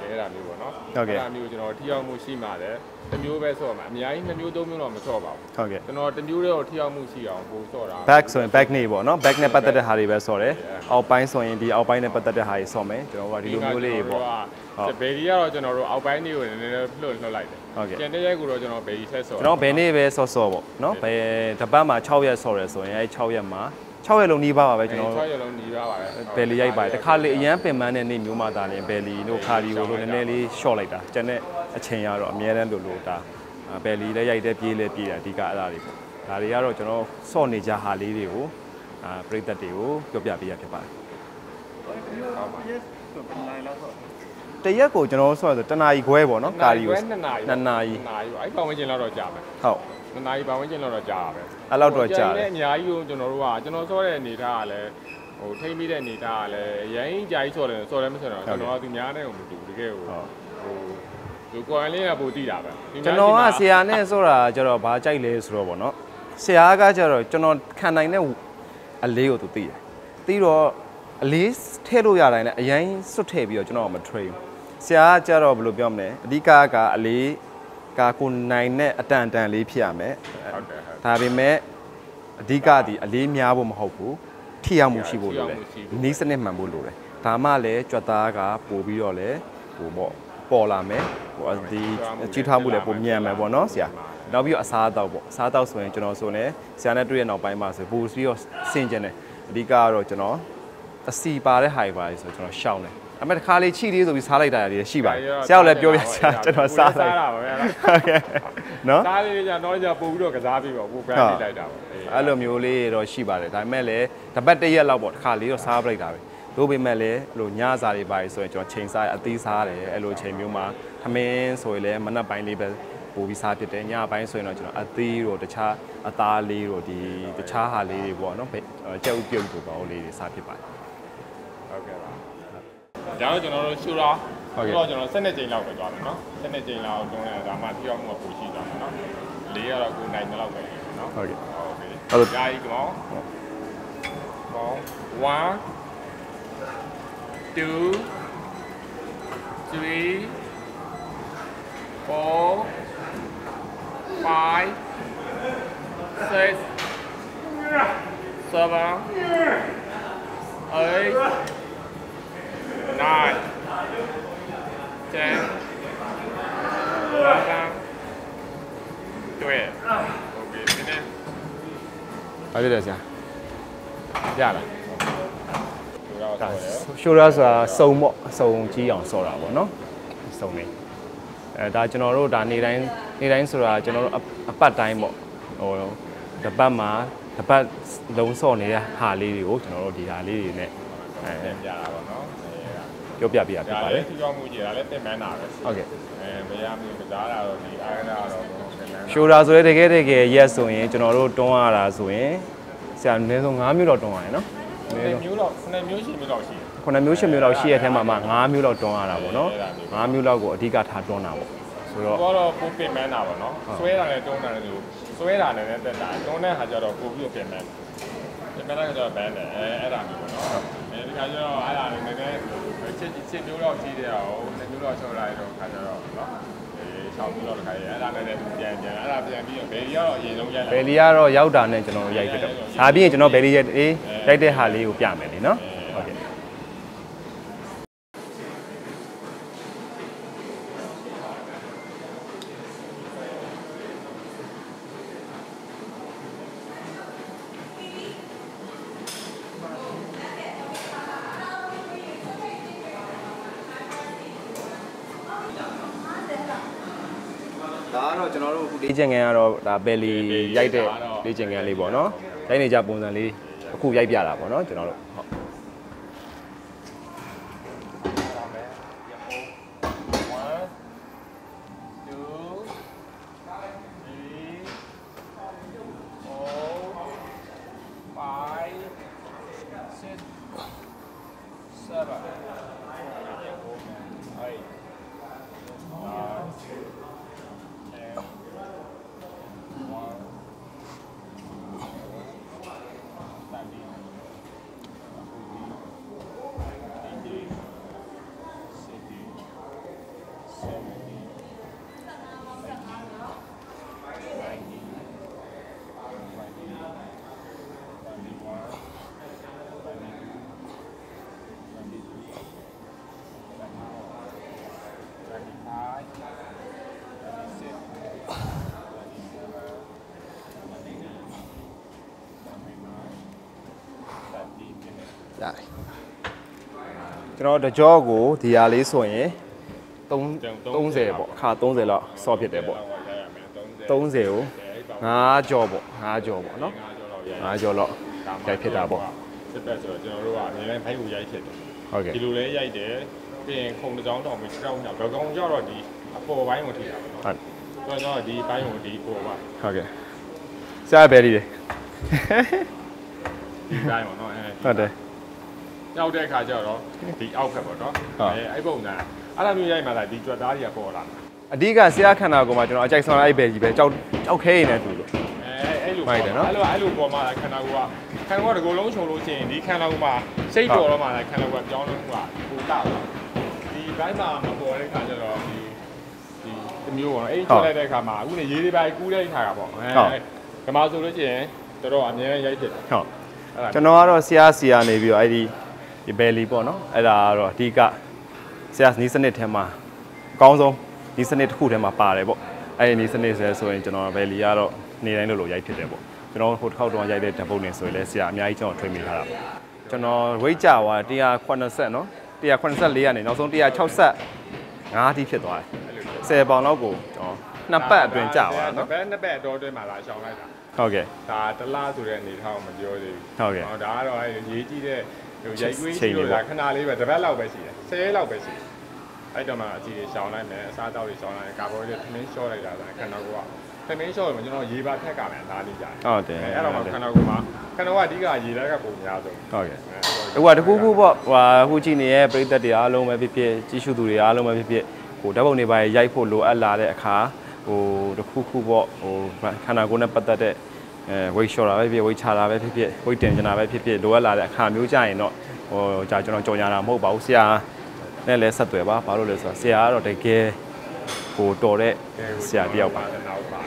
အဲ့ဒါမျိုးပေါ့နော်ဟုတ်ကဲ့အဲ့ဒါမျိုးကျွန်တော်ထိရောက်မှုရှိမှလည်းတစ်မျိုးပဲဆော့မှာအများကြီးနှစ်မျိုးသုံးမျိုးတော့မဆော့ပါဘူးဟုတ်ကဲ့ကျွန်တော်တစ်မျိုးတည်းကိုထိရောက်မှုရှိအောင်ပို့ဆော့တာ back ဆိုရင် back နေပေါ့နော် back နဲ့ပတ်သက်တဲ့ဟာတွေပဲဆော့တယ်အောက်ပိုင်းဆိုရင်ဒီအောက်ပိုင်းနဲ့ပတ်သက်တဲ့ဟာတွေဆော့မယ်ကျွန်တော်တို့ကဒီလိုမျိုးလေးတွေပေါ့ဟုတ်ဘယ်ဒီကတော့ကျွန်တော်တို့အောက်ပိုင်းလေးကိုနည်းနည်းလှုပ်လှုပ်လိုက်တယ်ဟုတ်ကဲ့ကျန်တဲ့ရက်ကိုတော့ကျွန်တော်ဘယ်ဒီဆက်ဆော့ကျွန်တော်ဘယ်နေ့ပဲဆော့ဆော့ပေါ့နော်ဘယ်တစ်ပတ်မှာ6ရက်ဆော့ရဲဆိုရင်အဲ6ရက်မှာ 6ရက်လုံးနှီးပါပါပဲကျွန်တော်6ရက်လုံးညီပါပါပဲဘယ်လီရိုက်ပါတယ်တခါလေအရန်ပင်ပန်းတဲ့နေ့မျိုးမှသာလင်ဘယ်လီတို့ခါလီကိုလို့နည်းနည်းလေး short လိုက်တာကျန်တဲ့အချိန်ကတော့အများတန်းလိုလိုဒါဘယ်လီလည်းရိုက်တဲ့ပြေးလည်းပြေးတာအဓိကအဲ့ဒါတွေပေါ့ဒါတွေကတော့ကျွန်တော်ဆော့နေကြဟာလေးတွေကိုအာပြိသက်တွေကိုပြောပြပေးရဖြစ်ပါတယ်တ ရက်ကိုကျွန်တော်ဆော့ရဆိုတနာရီခွဲပေါ့နော်ကာလီကိုနှစ်နာရီနှစ်နာရီနှစ်နာရီအဲ့ပတ်ဝန်းကျင်လောက်တော့ကြာမယ်ဟုတ်နှစ်နာရီပတ်ဝန်းကျင်လောက်တော့ကြာပါပဲအဲ့လောက်တော့ကြာတယ်အများကြီးကိုကျွန်တော်တို့ကကျွန်တော်ဆော့တဲ့အနေထားကလည်းဟိုထိမ့်မိတဲ့အနေထားကလည်းအရင်ကြာကြီးဆော့တယ်ဆော့တယ်မဆော့တော့ကျွန်တော်ကသူများနဲ့ကိုမတူဘူးတကယ်ကိုဟုတ်ဟိုသူကိုယ်လေးကပိုတည်တာပဲကျွန်တော်ကဆရာနဲ့ဆိုတာကျတော့ဘာကြိုက်လဲဆိုတော့ဗောနော်ဆရာကကြတော့ကျွန်တော်ခံနိုင်တဲ့အလေးကိုသူသိတယ်သိတော့အလေးထည့်လို့ရတိုင်းလည်းအရင်စွတ်ထည့်ပြီးတော့ကျွန်တော်မ train ဆရာကကြတော့ဘယ်လိုပြောမလဲအဓိကကအလေးကကိုနိုင်တဲ့အတန်တန်လေးဖြစ်ရမယ်ဟုတ်တယ်ဟုတ်ဒါပေမဲ့အဓိကဒီအလေးများဖို့မဟုတ်ဘူးထိရောက်မှုရှိဖို့လိုတယ်ထိရောက်မှုရှိဖို့နီးစနစ်မှန်ဖို့လိုတယ်ဒါမှလည်းကြွက်သားကပို့ပြီးတော့လည်းဟိုပေါ့ပေါ်လာမယ်ဟိုဒီကြီးထွားမှုလည်းပိုမြန်မယ်ပေါ့နော်ဆရာနောက်ပြီးတော့အစားအသောက်ပေါ့အစားအသောက်ဆိုရင်ကျွန်တော်ဆိုနေဆရာနဲ့တွေ့ရနောက်ပိုင်းမှာဆိုပို့ပြီးတော့ဆင်ကျင်တယ်အဓိကကတော့ကျွန်တော်အစီပါတဲ့ဟာတွေပါလေဆိုကျွန်တော်ရှောင်းတယ် အမေတစ်ခါလေးချိလေးဆိုပြီးစားလိုက်တာတွေရှိပါတယ်ဆရာကလည်းပြောပြဆရာကျွန်တော်စားလိုက်စားတာပါဗျာဟုတ်ကဲ့နော်စားလေးကြတော့ကြပို့ပြီးတော့ကစားပြီးတော့ပို့ကန်ပြလိုက်တာပါအဲ့လိုမျိုးလေးတော့ရှိပါတယ်ဒါပေမဲ့လည်းတပတ်တစ်ရက်လောက်ပေါ့တစ်ခါလေးတော့စားပလိုက်တာပဲတို့ပေမဲ့လည်းအဲ့လိုညစာတွေပါဆိုရင်ကျွန်တော်ချိန်စားအသီးစားတယ်အဲ့လိုချိန်မျိုးမှာခမင်းဆိုရင်လည်းမနက်ပိုင်းလေးပဲပို့ပြီးစားဖြစ်တယ်ညပိုင်းဆိုရင်တော့ကျွန်တော်အသီးတို့တခြားအသားလေးတို့ဒီတခြားဟာလေးတွေပေါ့နော်ကြက်ဥပြုတ်တို့ပေါ့လေးတွေစားဖြစ်ပါတယ်ဟုတ်ကဲ့ပါ ဒါတော့ကျွန်တော်တို့ရှူတာဟုတ်ကဲ့တော့ကျွန်တော်12ကြိမ်လောက်ပဲသွားမယ်နော်12ကြိမ်လောက်တွန်းလဲဒါမှပြောင်းမှုကပိုရှိသွားမယ်နော်လေးကတော့ကိုနိုင်တဲ့လောက်ပဲနော်ဟုတ်ကဲ့ဟုတ်ကဲ့ဟုတ်ကဲ့ဓာကြီးကောင်ကောင်1 2 3 4 5 6 7 eight, nine, ten, eleven, twelve. Okay, finish. ဘာဖြစ်လဲဆရာရလားဒီတော့ဆော်တယ်ရှိုးရဆိုတာစုံပေါ့စုံကြီးအောင်စော်တာပေါ့နော်စုံနေအဲဒါကျွန်တော်တို့ဒါနေတိုင်းနေတိုင်းဆိုတာကျွန်တော်တို့အအပတ်တိုင်းပေါ့ဟိုတပတ်မှာတပတ်လုံးစော်နေတဲ့ဟာလေးတွေကိုကျွန်တော်တို့ဒီဟာလေးတွေနဲ့အဲပြန်ပြတာပေါ့နော် ပြောပြပြရအဲဖြစ်ဒါပါတလည်းယ်ထူထောင်မှုကြီးဒါလည်းတင်မှန်းတာပဲဟုတ်ကဲ့အဲမရမျိုးကစားတာတော့ဒီအားကစားတော့တင်မှန်းတာရှိုးရာဆိုရဲတကယ်တကယ်ရက်ဆိုရင်ကျွန်တော်တို့တွန်းရတာဆိုရင်ဆရာအနည်းဆုံး9မျိုးတော့တွန်းရတယ်နော်အနည်းဆုံးမျိုးတော့9မျိုးရှင်မျိုးတော့ရှိတယ်ခုနှစ်မျိုးရှစ်မျိုးလောက်ရှိရတဲ့ထဲမှာမှ9မျိုးလောက်တွန်းရတာပေါ့နော်အဲ့ဒါမျိုး9မျိုးလောက်ကိုအဓိကထားတွန်းတာပေါ့ဆိုတော့တော့ပိုပင်မှန်းတာပေါ့နော်ဆွဲတာလည်းတုံးတာလည်းသူဆွဲတာလည်းတက်တာတုံးတဲ့ဟာကျတော့ပိုပြီးပင်မှန်းပ င်မှန်းတာကျတော့ဘန်းတယ်အဲအဲ့ဒါမျိုးပေါ့နော်အဲဒီခါကျတော့အဲ့ဒါလည်းနည်းနည်းချစ်ချစ်မျိုးတော့ကြီးတယ်အောင်နှစ်မျိုးတော့ဆော်လိုက်တော့ခါကျတော့နော်အေး6မျိုးတော့တစ်ခါရအဲ့ဒါလည်းပြန်ပြန်အဲ့ဒါပြန်ပြီးတော့ဘယ်ကြီးကတော့အရင်ဆုံးရိုက်ဘယ်လီကတော့ရောက်တာနဲ့ကျွန်တော်တို့ရိုက်ဖြစ်တော့ဒါပြီးရင်ကျွန်တော်ဘယ်လီရိုက်အေးရိုက်တဲ့ဟာလေးကိုပြမယ်လीနော်ဟုတ်ကဲ့ ဒါကတော့ကျွန်တော်တို့အခုလေ့ကျင့်ခန်းကတော့ဒါဘယ်လီရိုက်တဲ့လေ့ကျင့်ခန်းလေးပေါ့နော်ရိုက်နေကြပုံစံလေးအခုရိုက်ပြတာပေါ့နော်ကျွန်တော်တို့ဟုတ် ရတယ်ကျွန်တော်တကြောကိုဒီဟာလေးဆိုရင်3 30ပေါ့အခါ30လောက်ဆော့ဖြစ်တယ်ပေါ့30ကို5ကြောပေါ့5ကြောပေါ့နော်5ကြောလောက်ရိုက်ဖြစ်တာပေါ့စစ်ပတ်ဆိုတော့ကျွန်တော်တို့ကအများနဲ့ဖိုက်ကိုရိုက်ဖြစ်တယ်ဟုတ်ကဲ့ဒီလိုလဲရိုက်တယ်ပြီးရင်ခုံတစ်ကြောင်းတောင်ပြီးခြေထောက်ညဘယ်ကောင်ကြတော့ဒီအပေါ်ပိုင်းကိုထိတာပေါ့ဟုတ်နော်ဆိုတော့ဒီဘိုင်းကိုဒီပေါ်ပါဟုတ်ကဲ့ဆရာဘယ်လီလဲဒီဘိုင်းပေါ့နော်အဲဟုတ်တယ် ရောက်တဲ့အခါကျတော့ဒီအောက်ဖက်ပေါ့နော်ဟုတ်အဲအဲ့ပုံစံအဲ့လိုမျိုးရိုက်မှလာဒီကြွက်သားတွေကပေါ်လာအဓိကဆရာခန္ဓာကိုယ်မှာကျွန်တော်အကြိုက်ဆုံးလိုက်ဘယ်ကြီးပဲကြောက်ကြောက်ခဲရည်နဲ့တူလို့အဲအဲ့လိုမိုက်တယ်နော်အဲ့လိုအဲ့လိုပေါ်မှာခန္ဓာကိုယ်ကခန္ဓာကိုယ်ကတကူလုံးခြုံလို့ချင်းဒီခန္ဓာကိုယ်မှာစိတ်တော်တော့မှလည်းခန္ဓာကိုယ်ကကြောင်းလို့ကပူတာသွားဒီဘိုင်းမှာမပေါ်တဲ့ခါကျတော့ဒီဒီတမျိုးပေါ့နော်အဲ့ဒီထွက်လိုက်တဲ့ခါမှာအခုနေရေးတွေပိုင်းကူးတဲ့ခါကပေါ့အဲဓမ္မဆိုလို့ချင်းတော်တော်အများကြီးရိုက်ဖြစ်တယ်ဟုတ်အဲ့ဒါကျွန်တော်ကတော့ဆရာစီကနေပြီးတော့အဲ့ဒီ ဒီဘယ်လီပေါ့နော်အဲ့ဒါကတော့အဓိကဆရာနီးစနစ်ထဲမှာအကောင်းဆုံးနီးစနစ်တစ်ခုထဲမှာပါတယ်ပေါ့အဲ့ဒီနီးစနစ်ဆိုဆိုရင်ကျွန်တော်ဘယ်လီကတော့နေတိုင်းလို့လို့ရိုက်ဖြစ်တယ်ပေါ့ကျွန်တော်ဟိုတစ်ခေါက်တော့ရိုက်တဲ့ဓာတ်ပုံနေဆိုရင်လည်းဆရာအများကြီးကျွန်တော်ထွေးမိထားတာပေါ့ကျွန်တော်ဝိတ်ကြွား180နော်184ကနေနောက်ဆုံး165အထိဖြစ်သွားတယ်10ပေါင်လောက်ကိုကျွန်တော်နှစ်ပတ်အတွင်းကြွားတာနော်ဘယ်နှစ်ပတ်တော့အတွင်းမှာလာရှောင်းလိုက်တာဟုတ်ကဲ့ဒါတလားဆိုတဲ့အနေထားကိုမပြောသေးဘူးဟုတ်ကဲ့ဟောဒါကတော့အဲရေးကြည့်တဲ့ဟို ရိုက်ကွေးချိန်ကြည့်လေးလို့ပေါ့ဒါခဏလေးပဲတစ်ပတ်လောက်ပဲရှိတယ်10ရက်လောက်ပဲရှိတယ်အဲ့တော့မှအကြည့်ရှောင်းလိုက်မယ်အစားတောက်တွေရှောင်းလိုက်ကာဘောတွေထမင်းလျှော့လိုက်တာဒါခန္ဓာကိုယ်ကထမင်းလျှော့ရင်ကျွန်တော်ရေပါထက်ကမယ်လာနေကြတယ်ဟုတ်တယ်အဲ့တော့မှခန္ဓာကိုယ်မှာခန္ဓာကိုယ်ကအဓိကရေလက်ကပုံများဆုံးဟုတ်ကဲ့အဲဟိုကတကူကူပေါ့ဟိုအခုကြည့်နေတဲ့ပရိသတ်တွေအားလုံးပဲဖြစ်ဖြစ်ကြီးစုသူတွေအားလုံးပဲဖြစ်ဖြစ်ဟိုဓာတ်ပုံတွေပါရိုက်ဖို့လိုအပ်လာတဲ့အခါဟိုတခုခုပေါ့ဟိုခန္ဓာကိုယ်နဲ့ပတ်သက်တဲ့ အဲ weight short တာပဲဖြစ် weight ချတာပဲဖြစ်ဖြစ် weight တင်ကျင်တာပဲဖြစ်ဖြစ်လိုအပ်လာတဲ့အခါမျိုးကြရင်တော့ဟိုကြာကျွန်တော်ကြော်ညာတာမဟုတ်ပါဘူးဆရာနဲ့လည်းဆက်သွယ်ပါဘာလို့လဲဆိုတော့ဆရာကတော့တကယ်ဟိုတော်တဲ့ဆရာတယောက်ပါနောက်ပါ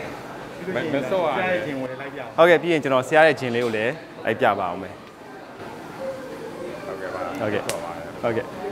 မမစော့ရတဲ့ခြင်းဝင်လိုက်ပြအောင်ဟုတ်ကဲ့ပြီးရင်ကျွန်တော်ဆရာရဲ့ဂျင်လေးကိုလည်းလိုက်ပြပါအောင်မယ်ဟုတ်ကဲ့ပါဟုတ်ကဲ့စော့ပါတယ်ဟုတ်ကဲ့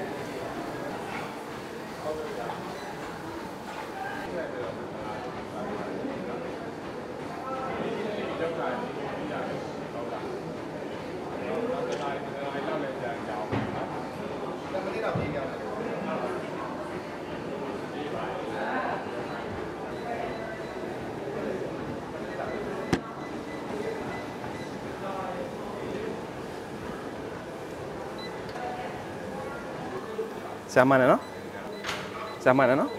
ဆရာမနဲ့နော်ဆရာမနဲ့နော်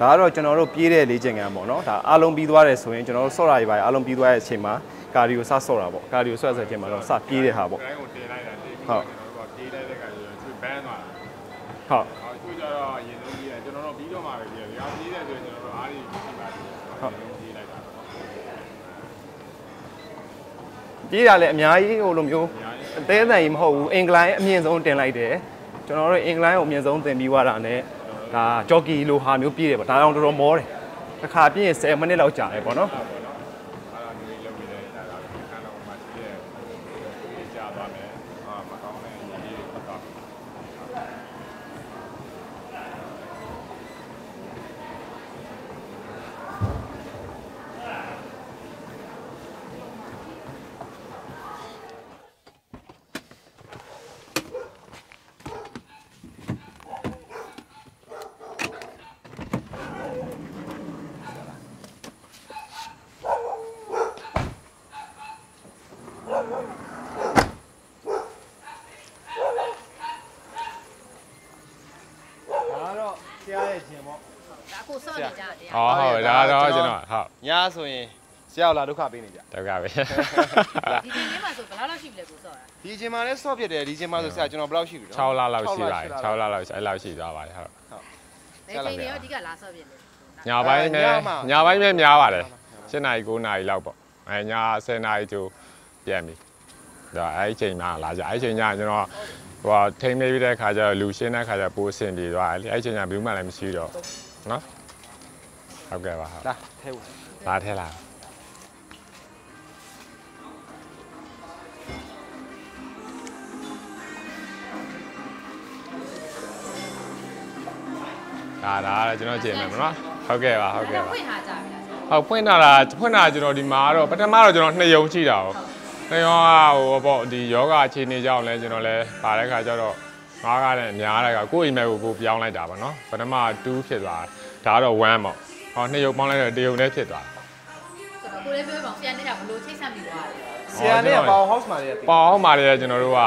ဒါကတော့ကျွန်တော်တို့ပြေးတဲ့လေ့ကျင့်ခန်းပေါ့နော်ဒါအားလုံးပြီးသွားတယ်ဆိုရင်ကျွန်တော်တို့ဆော့တာတွေပါအားလုံးပြီးသွားတဲ့အချိန်မှာကာဒီယိုစဆော့တာပေါ့ကာဒီယိုဆော့တဲ့အချိန်မှာတော့စပြေးတဲ့ဟာပေါ့တိုင်းကိုတင်လိုက်တာတင်ပြီးဟုတ်ကျွန်တော်တို့ကပြေးလိုက်တဲ့ခါကျတော့သူဘန်းသွားတာဟုတ်။ဟောသူကြတော့အရင်ဆုံးကြီးတယ်ကျွန်တော်တို့ပြီးတော့မှပဲပြေတယ်။ဒါပြေးတယ်ဆိုရင်ကျွန်တော်တို့အားရကြည့်ပါတယ်။ဟုတ်ပြေးလိုက်တာပြေးတာလည်းအများကြီးဟိုလိုမျိုး။ ညာရင်အသေးအတန်ကြီးမဟုတ်ဘူးအင်္ဂလိုင်းအမြင့်ဆုံးတင်လိုက်တယ်ကျွန်တော်တို့အင်္ဂလိုင်းကိုအမြင့်ဆုံးတင်ပြီးသွားတာနဲ့ဒါဂျော်ကီလိုဟာမျိုးပြေးတယ်ပေါ့ဒါတောင်တော်တော်မောတယ်တစ်ခါပြည့်ရင်10မိနစ်လောက်ကြာတယ်ပေါ့နော် အဲ့ဒါမျိုးလုပ်ပြီးလိုက်တာကခန်းတော်မှာရှိတဲ့ကြာသွားမယ်။အာမကောင်းတဲ့ညီလေးတွေပတ်သွား ဒါကတော့ဆရာရဲ့ဂျင်ပေါ့ ဒါကိုစော့နေကြတယ် ။ဟောဟုတ်ဒါတော့ကျွန်တော်ဟုတ် ညာဆိုရင် ဆရာလာဒုက္ခပေးနေကြတောက်ကပဲဒီဒီနေ့မှဆိုဘယ်လောက်လောက်ရှိပြီလဲကိုစော့တာဒီဂျင်မှာလည်းဆော့ဖြစ်တယ်ဒီဂျင်မှာဆိုဆရာကျွန်တော်ဘယ်လောက်ရှိပြီလဲ6လလောက်ရှိပါတယ်6လလောက်ရှိအဲ့လောက်ရှိသွားပါတယ်ဟုတ်ဘယ်ချိန်တွေရောအဓိကလာစော့ပြလဲ။ညာပိုင်းနဲ့ညာပိုင်းနဲ့များပါတယ်။7နာရီ9နာရီလောက်ပေါ့။အဲညာ10နာရီကျိုးပြန်ပြီ။ဒါအဲ့ဒီချိန်မှာလာကြအဲ့ဒီချိန်ညကျွန်တော်ဟိုထိမ့်မိပြီးတဲ့ခါကျတော့လူရှင်းတဲ့ခါကျပိုးဆင်ပြေသွားတယ်လေအဲ့ဒီချိန်ညဘယ်မှလည်းမရှိတော့နော်။ဟုတ်ကဲ့ပါဟုတ်လာထဲဦး။လာထဲလာ ဒါဒါကတော့ကျွန်တော်ကြည့်မယ်မနော်ဟုတ်ကဲ့ပါဟုတ်ကဲ့ပါဖွင့်ထားကြပြီလားဟုတ်ဖွင့်တာလားဖွင့်တာကျွန်တော်ဒီမှာတော့ပထမတော့ကျွန်တော်နှစ်ယုံရှိတာဟုတ်နှစ်ယုံကဟိုပေါ့ဒီယောဂအခြေအနေကြောင့်လဲကျွန်တော်လဲပါတဲ့ခါကျတော့ငါးကားနဲ့များတဲ့ခါကိုယ့်အိမ်မက်ကိုကိုပြောင်းလိုက်တာပါနော်ပထမ2ဖြစ်သွားတာဒါကတော့1ပေါ့ဟောနှစ်ယုံပေါင်းလိုက်တော့တယုံနဲ့ဖြစ်သွားဆိုတော့ကိုလေးပြောပါဆရာနေတာဘလို့ချိတ်ဆက်ပြီးသွားတယ်ဆရာနဲ့ပေါင်ဟောက်စ်မှာလည်းပေါအောင်မာတယ်ကျွန်တော်တို့က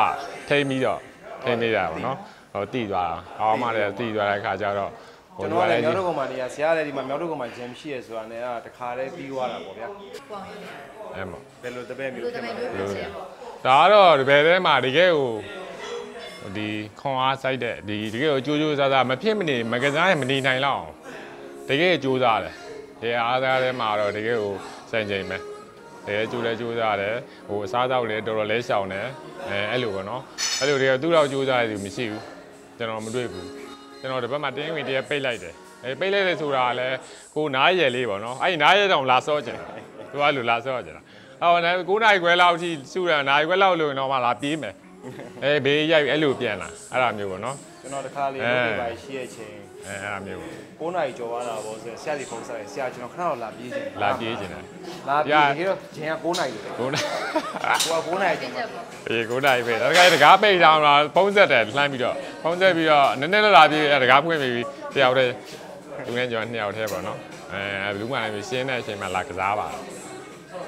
ထိမ့်ပြီးတော့ထိမ့်နေတာပေါ့နော်ဟိုတိသွားတာပေါအောင်မာတယ်တိသွားတဲ့ခါကျတော့ဟို ကျွန်လူတော်ကလည်းလည်းမြောက်တို့ကောင်မနေရဆရာလည်းဒီမှာမြောက်တို့ကောင်မဂျင်ရှိရဆိုတာနဲ့ကတခါတည်းပြီးသွားတာပေါ့ဗျာပေါင်ရင်းနေအဲ့မှာဘယ်လိုတပည့်မျိုးလို့တဖြစ်မန်မှာတို့ပြောချင်ပေါ့ဒါကတော့ဒီဘယ်ထဲမှာတကယ်ကိုဒီခွန်အားစိုက်တဲ့ဒီတကယ်ကိုကြိုးကြိုးစားစားမဖြစ်မနေမကစားရင်မနေနိုင်လောက်အောင်တကယ်ကြိုးစားတယ်ဒီအားသားထဲမှာတော့တကယ်ကိုစံချိန်ပဲတကယ်ကြိုးလဲကြိုးစားတယ်ဟိုအစားတောက်လဲတော်တော်လဲရှောင်တယ်အဲအဲ့လိုပေါ့နော်အဲ့လိုတကယ်သူ့လောက်ကြိုးစားရသူမရှိဘူးကျွန်တော်မတွေ့ဘူး ကျွန်တော်ဒီဘက်မှာတင်းဝင်တည်းပိတ်လိုက်တယ်အဲပိတ်လိုက်တယ်ဆိုတာကလည်းကိုနားရယ်လေးပေါ့နော်အဲ့ဒီနားရယ်တောင်လာစောကျင်သူကလူလာစောကျင်တာအော်လည်း9နိုင်ခွဲလောက်အထိစုရနိုင်ခွဲလောက်လို့တော့မှလာပြေးမယ်အဲဘေးရိုက်အဲ့လိုပြန်လာအဲ့လိုမျိုးပေါ့နော်ကျွန်တော်တခါလေးလုပ်ပြပါရှိရဲ့ချိန် အဲအဲ့လိုမျိုးပေါ့9နာရီကျော်သွားတာပေါ့ဆိုဆရာကြီးဖုန်းဆက်တယ်ဆရာကျွန်တော်ခဏတော့လာပြေးချင်လာပြေးကျင်တယ်လာပြေးခေတော့ချိန်က9နာရီလေကိုနာကိုက9နာရီကျော်ချက်ပေါ့အေးကိုနိုင်ပဲဒါကြိုင်တကားပိတ်တောင်းလာဖုံးဆက်တယ်လှမ်းပြီးတော့ဖုံးဆက်ပြီးတော့နည်းနည်းလောက်လာပြီးအဲတကားဖွင့်ပြီးတယောက်တည်းသူနဲ့ကျွန်တော်နှစ်ယောက်တည်းပေါ့နော်အဲဘလူးမှလည်းရှင်းတဲ့အချိန်မှာလာကစားပါတ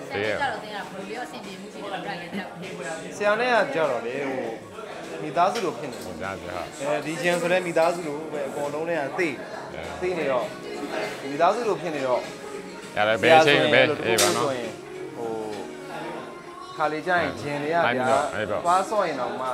ဆရာကြတော့တင်ရဘယ်လိုအဆင်ပြေမှုရှိတယ်ဗျာရဲ့တက်ဆရာနဲ့ကကြောက်တော့လေဟို မိသားစုလိုဖြစ်နေတယ်ယ်ဒါဆိုဟာအဲဒီဂျင်ဆိုလည်းမိသားစုလိုပဲအကုန်လုံးနဲ့ကသိသိနေတော့မိသားစုလိုဖြစ်နေတော့ရတယ်ဘယ်အချိန်ပဲအေးပါနော်ဟိုခါလေးကျရင်ဂျင်တွေကဗျာသွားဆော့ရင်တော့မှ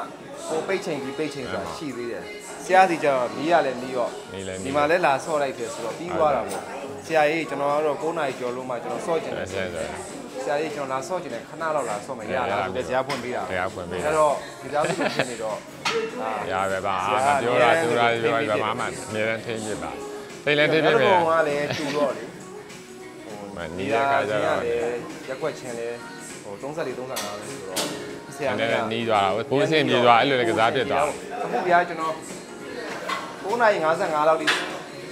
ဟိုပိတ်ချိန်ကြီးပိတ်ချိန်ဆိုတာရှိသေးတယ်ဆရာစီကျတော့မီးရလည်းမီးတော့နေလည်းဒီမှာလည်းလာဆော့လိုက်တယ်ဆိုတော့ပြီးသွားတာပေါ့ဆရာကြီးကျွန်တော်ကတော့9နာရီကျော်လို့မှကျွန်တော်ဆော့ကျင်တယ်ဆဲဆိုဆ ရာကြီးကျွန်တော်လာဆော့ကျင်တယ်ခဏလောက်လာဆော့မယ်ရလားဆိုတော့ကြားဖွင့်ပေးတာတရားဖွင့်ပေးအဲ့တော့ဒီသားစုလိုဖြစ်နေတော့အာရပဲပါအာပြောတာသူတာပြောတာဘာမှအမြဲတမ်းထိမ့်ပြပါထိမ့်လဲထိမ့်ပြအဲ့ပဲတော့ကလည်းတူတော့လေမနီးတဲ့ခါကျတော့လည်းရက်ွက်ချင်းလဲဟို34 35လဲဆိုတော့ဆရာနည်းနည်းနီးသွားတာဘိုးအဆင်ပြေသွားအဲ့လိုလည်းကစားဖြစ်သွားအခုဗျာကျွန်တော်9:55လောက်ဒီ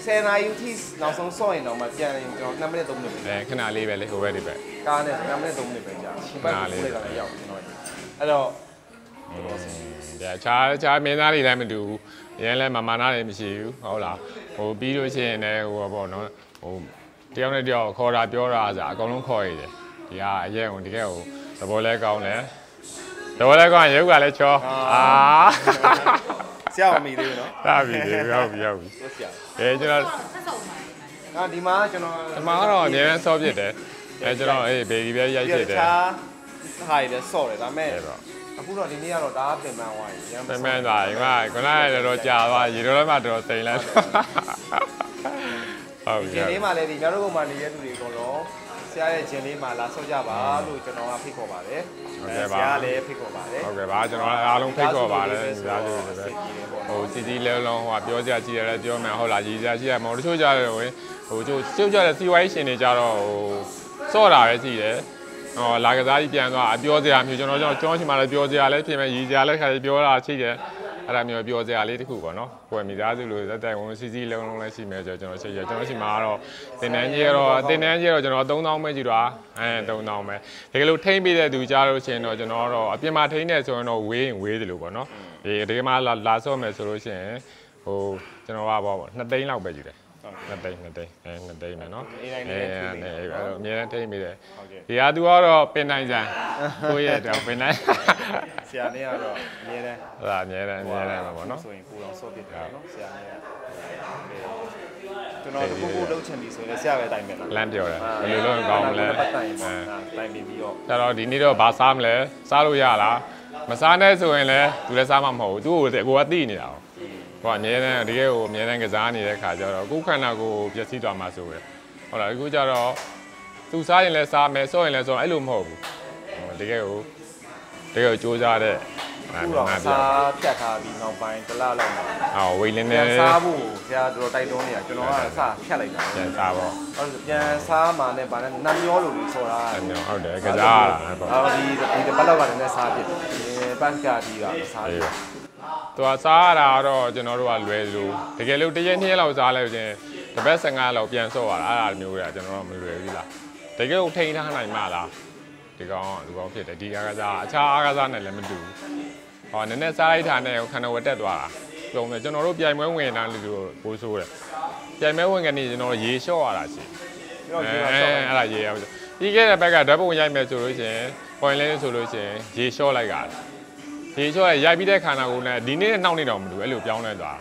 10နာရီထိနောက်ဆုံးဆော့ရင်တော့မှပြန်ရင်ကျွန်တော်2မိနစ်3မိနစ်ပဲအဲခဏလေးပဲလေဟိုဘက်ဒီဘက် ကားနဲ့2မိနစ်3မိနစ်ပဲကြာဒီဘက်ကိုလိုက်တာမရောက်ကျွန်တော်အဲ့တော့ဒါခြားခြားမင်းသားတွေလည်းမတူဘူးရန်လည်းမမာနာလည်းမရှိဘူးဟုတ်လားဟိုပြီးလို့ရှိရင်လည်းဟိုပေါ့နော်ဟိုတယောက်နဲ့တယောက်ခေါ်တာပြောတာဆိုအကုန်လုံးခေါ်ရတယ်ဒီကအရင်ကတကယ်ဟိုသဘောလဲကောင်းတယ်သဘောလဲကောင်းရင်ရုပ်ကလည်းချောအာဆရာမမီသေးဘူးနော်တာပြီရောက်ပြီရောက်ပြီဟုတ်ဆရာအဲကျွန်တော်ဆက်ဆုံးပါအာဒီမှာကျွန်တော်ဒီမှာကတော့အများနဲ့ဆော့ဖြစ်တယ် အဲကျွန်တော်အေးဘေဘီပဲရိုက်ဖြစ်တယ်တခြားဟာရည်လည်းဆော့တယ်ဒါပေမဲ့အဲ့တော့အခုတော့ဒီနေ့ကတော့ဒါပင်ပန်းသွားပြီရမ်းပင်ပန်းသွားရင်ကခုနကတော်တော်ကြာသွားရေတော်လည်းမှတော်တော်တိမ်လိုက်ဟုတ်ဂျကဲ့င်လေးမှာလည်းဒီများတို့ကမှနေတဲ့သူတွေအကုန်လုံးဆရာရဲ့ဂျင်လေးမှာလာဆော့ကြပါလို့ကျွန်တော်ကဖိတ်ခေါ်ပါတယ်ဆရာလည်းဖိတ်ခေါ်ပါတယ်ဟုတ်ကဲ့ပါကျွန်တော်အားလုံးဖိတ်ခေါ်ပါတယ်ကြားကြည့်တယ်ပဲဟိုစီစီလဲလုံးဟိုပြောကြကြည့်ရတယ်ပြောမှဟုတ်လားရည်ကြကြည့်ရမဟုတ်တချို့ကြတယ်ဝင်ဟိုကျိုးကျုပ်ကြတဲ့စီဝိုင်းရှင်တွေကြတော့ဟို စော့တာပဲကြည့်တယ်ဟောလာကစားကြီးပြန်သွားအပြောစရာမျိုးကျွန်တော်ကျွန်တော်ကျောင်းရှိမှလည်းပြောစရာလည်းဖြစ်မယ်ရည်စရာလည်းခါပြောတာရှိတယ်အဲ့ဒါမျိုးပြောစရာလေးတစ်ခုပေါ့နော်ကိုယ်မိသားစုလိုသက်တိုင်ဝင်စီစီလုံးလုံးလည်းရှိမယ်ဆိုတော့ကျွန်တော်ရှိရကျွန်တော်ရှိမှာကတော့တင်တန်းကြီးကတော့တင်တန်းကြီးကတော့ကျွန်တော်3000ပဲကြည့်တော့အဲ3000ပဲတကယ်လို့ထိမ့်ပေးတဲ့သူကြားလို့ရှိရင်တော့ကျွန်တော်ကတော့အပြင်မှာထိမ့်နေဆိုရင်တော့ဝေးရင်ဝေးတယ်လို့ပေါ့နော်ဒီတကယ်မှလာလာဆော့မယ်ဆိုလို့ရှိရင်ဟိုကျွန်တော်ကပေါ့2သိန်းလောက်ပဲကြည့်တယ် 2သိန်း2သိန်းအဲ2သိန်းမယ်နော်အေးတိုင်းလေးထိနေအဲ့တော့အများနဲ့ထိမ့်ပေးတယ်ဟုတ်ကဲ့ဒီဟာသူကတော့ပင်တိုင်းဆန်ကိုယ့်ရဲ့တော့ပင်တိုင်းဆရာနဲ့ကတော့အများနဲ့ဟလာအများနဲ့အများနဲ့ပါပေါ့နော်ဆိုရင်ကိုတော့ဆော့ပြတယ်နော်ဆရာနဲ့ကျွန်တော်တို့ကိုလုံးချင်ပြီဆိုရင်ဆရာပဲတိုင်မယ်လားလမ်းပြောတယ်ဘယ်လိုလုပ်ရင်ကောင်းမလဲပတ်တိုင်ပေါ့တိုင်ပြီးတော့ကျတော့ဒီနေ့တော့ဘာစားမလဲစားလို့ရလားမစားနဲ့ဆိုရင်လည်းသူလည်းစားမှာမဟုတ်ဘူးသူ့ကိုကိုကသိနေတာ ကိုကအမြဲတမ်းတကယ်ကိုအမြဲတမ်းကစားနေတဲ့ခါကျတော့ကိုယ်ခန္ဓာကိုယ်ပျက်စီးသွားမှာဆိုပဲဟုတ်လားအခုကျတော့သူစားရင်လည်းစားမယ်စောရင်လည်းစောအဲ့လိုမဟုတ်ဘူးတကယ်ကိုတကယ်ကိုစူးစမ်းတဲ့ခုတော့စားဖြတ်ထားပြီးနောက်ပိုင်းတစ်လလောက်မှာအော်ဝေးလင်းနေပြန်စားဖို့ဆရာတို့တိုက်တွန်းနေတာကျွန်တော်ကစားဖြတ်လိုက်တာပြန်စားပေါ့ဟုတ်ပြန်စားမှနဲ့ဗာနဲ့နတ်မျောလို့လို့ဆိုတာအဲ့မျိုးဟုတ်တယ်ကစားရတာပေါ့အော်ဒီဒီတစ်ပတ်လောက်ကလည်းစားဖြစ်ဒီပတ်ကဒီကစားအေးဖြစ် သူကစားရတာတော့ကျွန်တော်တို့ကလွယ်လို့တကယ်လို့တစ်ရက်နှစ်ရက်လောက်စားလိုက်ရင်တစ်ပတ်15လောက်ပြန်ဆော့ရတာအဲ့ဒါမျိုးတွေကကျွန်တော်တို့မလွယ်ဘူးလားတကယ်ကိုထိန်းထားနိုင်မှလားဒီကောင်ကဒီကောင်ဖြစ်တယ်ဒီကားကစားအခြားအားကစားနဲ့လည်းမတူဘူးဟောနည်းနည်းစားလိုက်တာနဲ့ခန္ဓာဝက်တက်သွားတာပြောမယ်ကျွန်တော်တို့ပြိုင်ပွဲဝင်တာလို့ပိုးဆိုးတယ်ပြိုင်ပွဲဝင်ကနေကျွန်တော်တို့ရေလျှော့ရတာရှိပြီးတော့အဲဒီကအဲ့ဆော့ဒါရေရအောင်ပြီးခဲ့တဲ့ဘက်ကဓာတ်ပုံရိုက်မယ်ဆိုလို့ရှိရင် point lane ဆိုလို့ရှိရင်ရေလျှော့လိုက်တာ ရေလျှော့ရိုက်ပြီးတဲ့ခန္ဓာကိုယ်နဲ့ဒီနေ့နဲ့နှောက်နေတော့မတူအဲ့လိုပြောင်းလဲသွား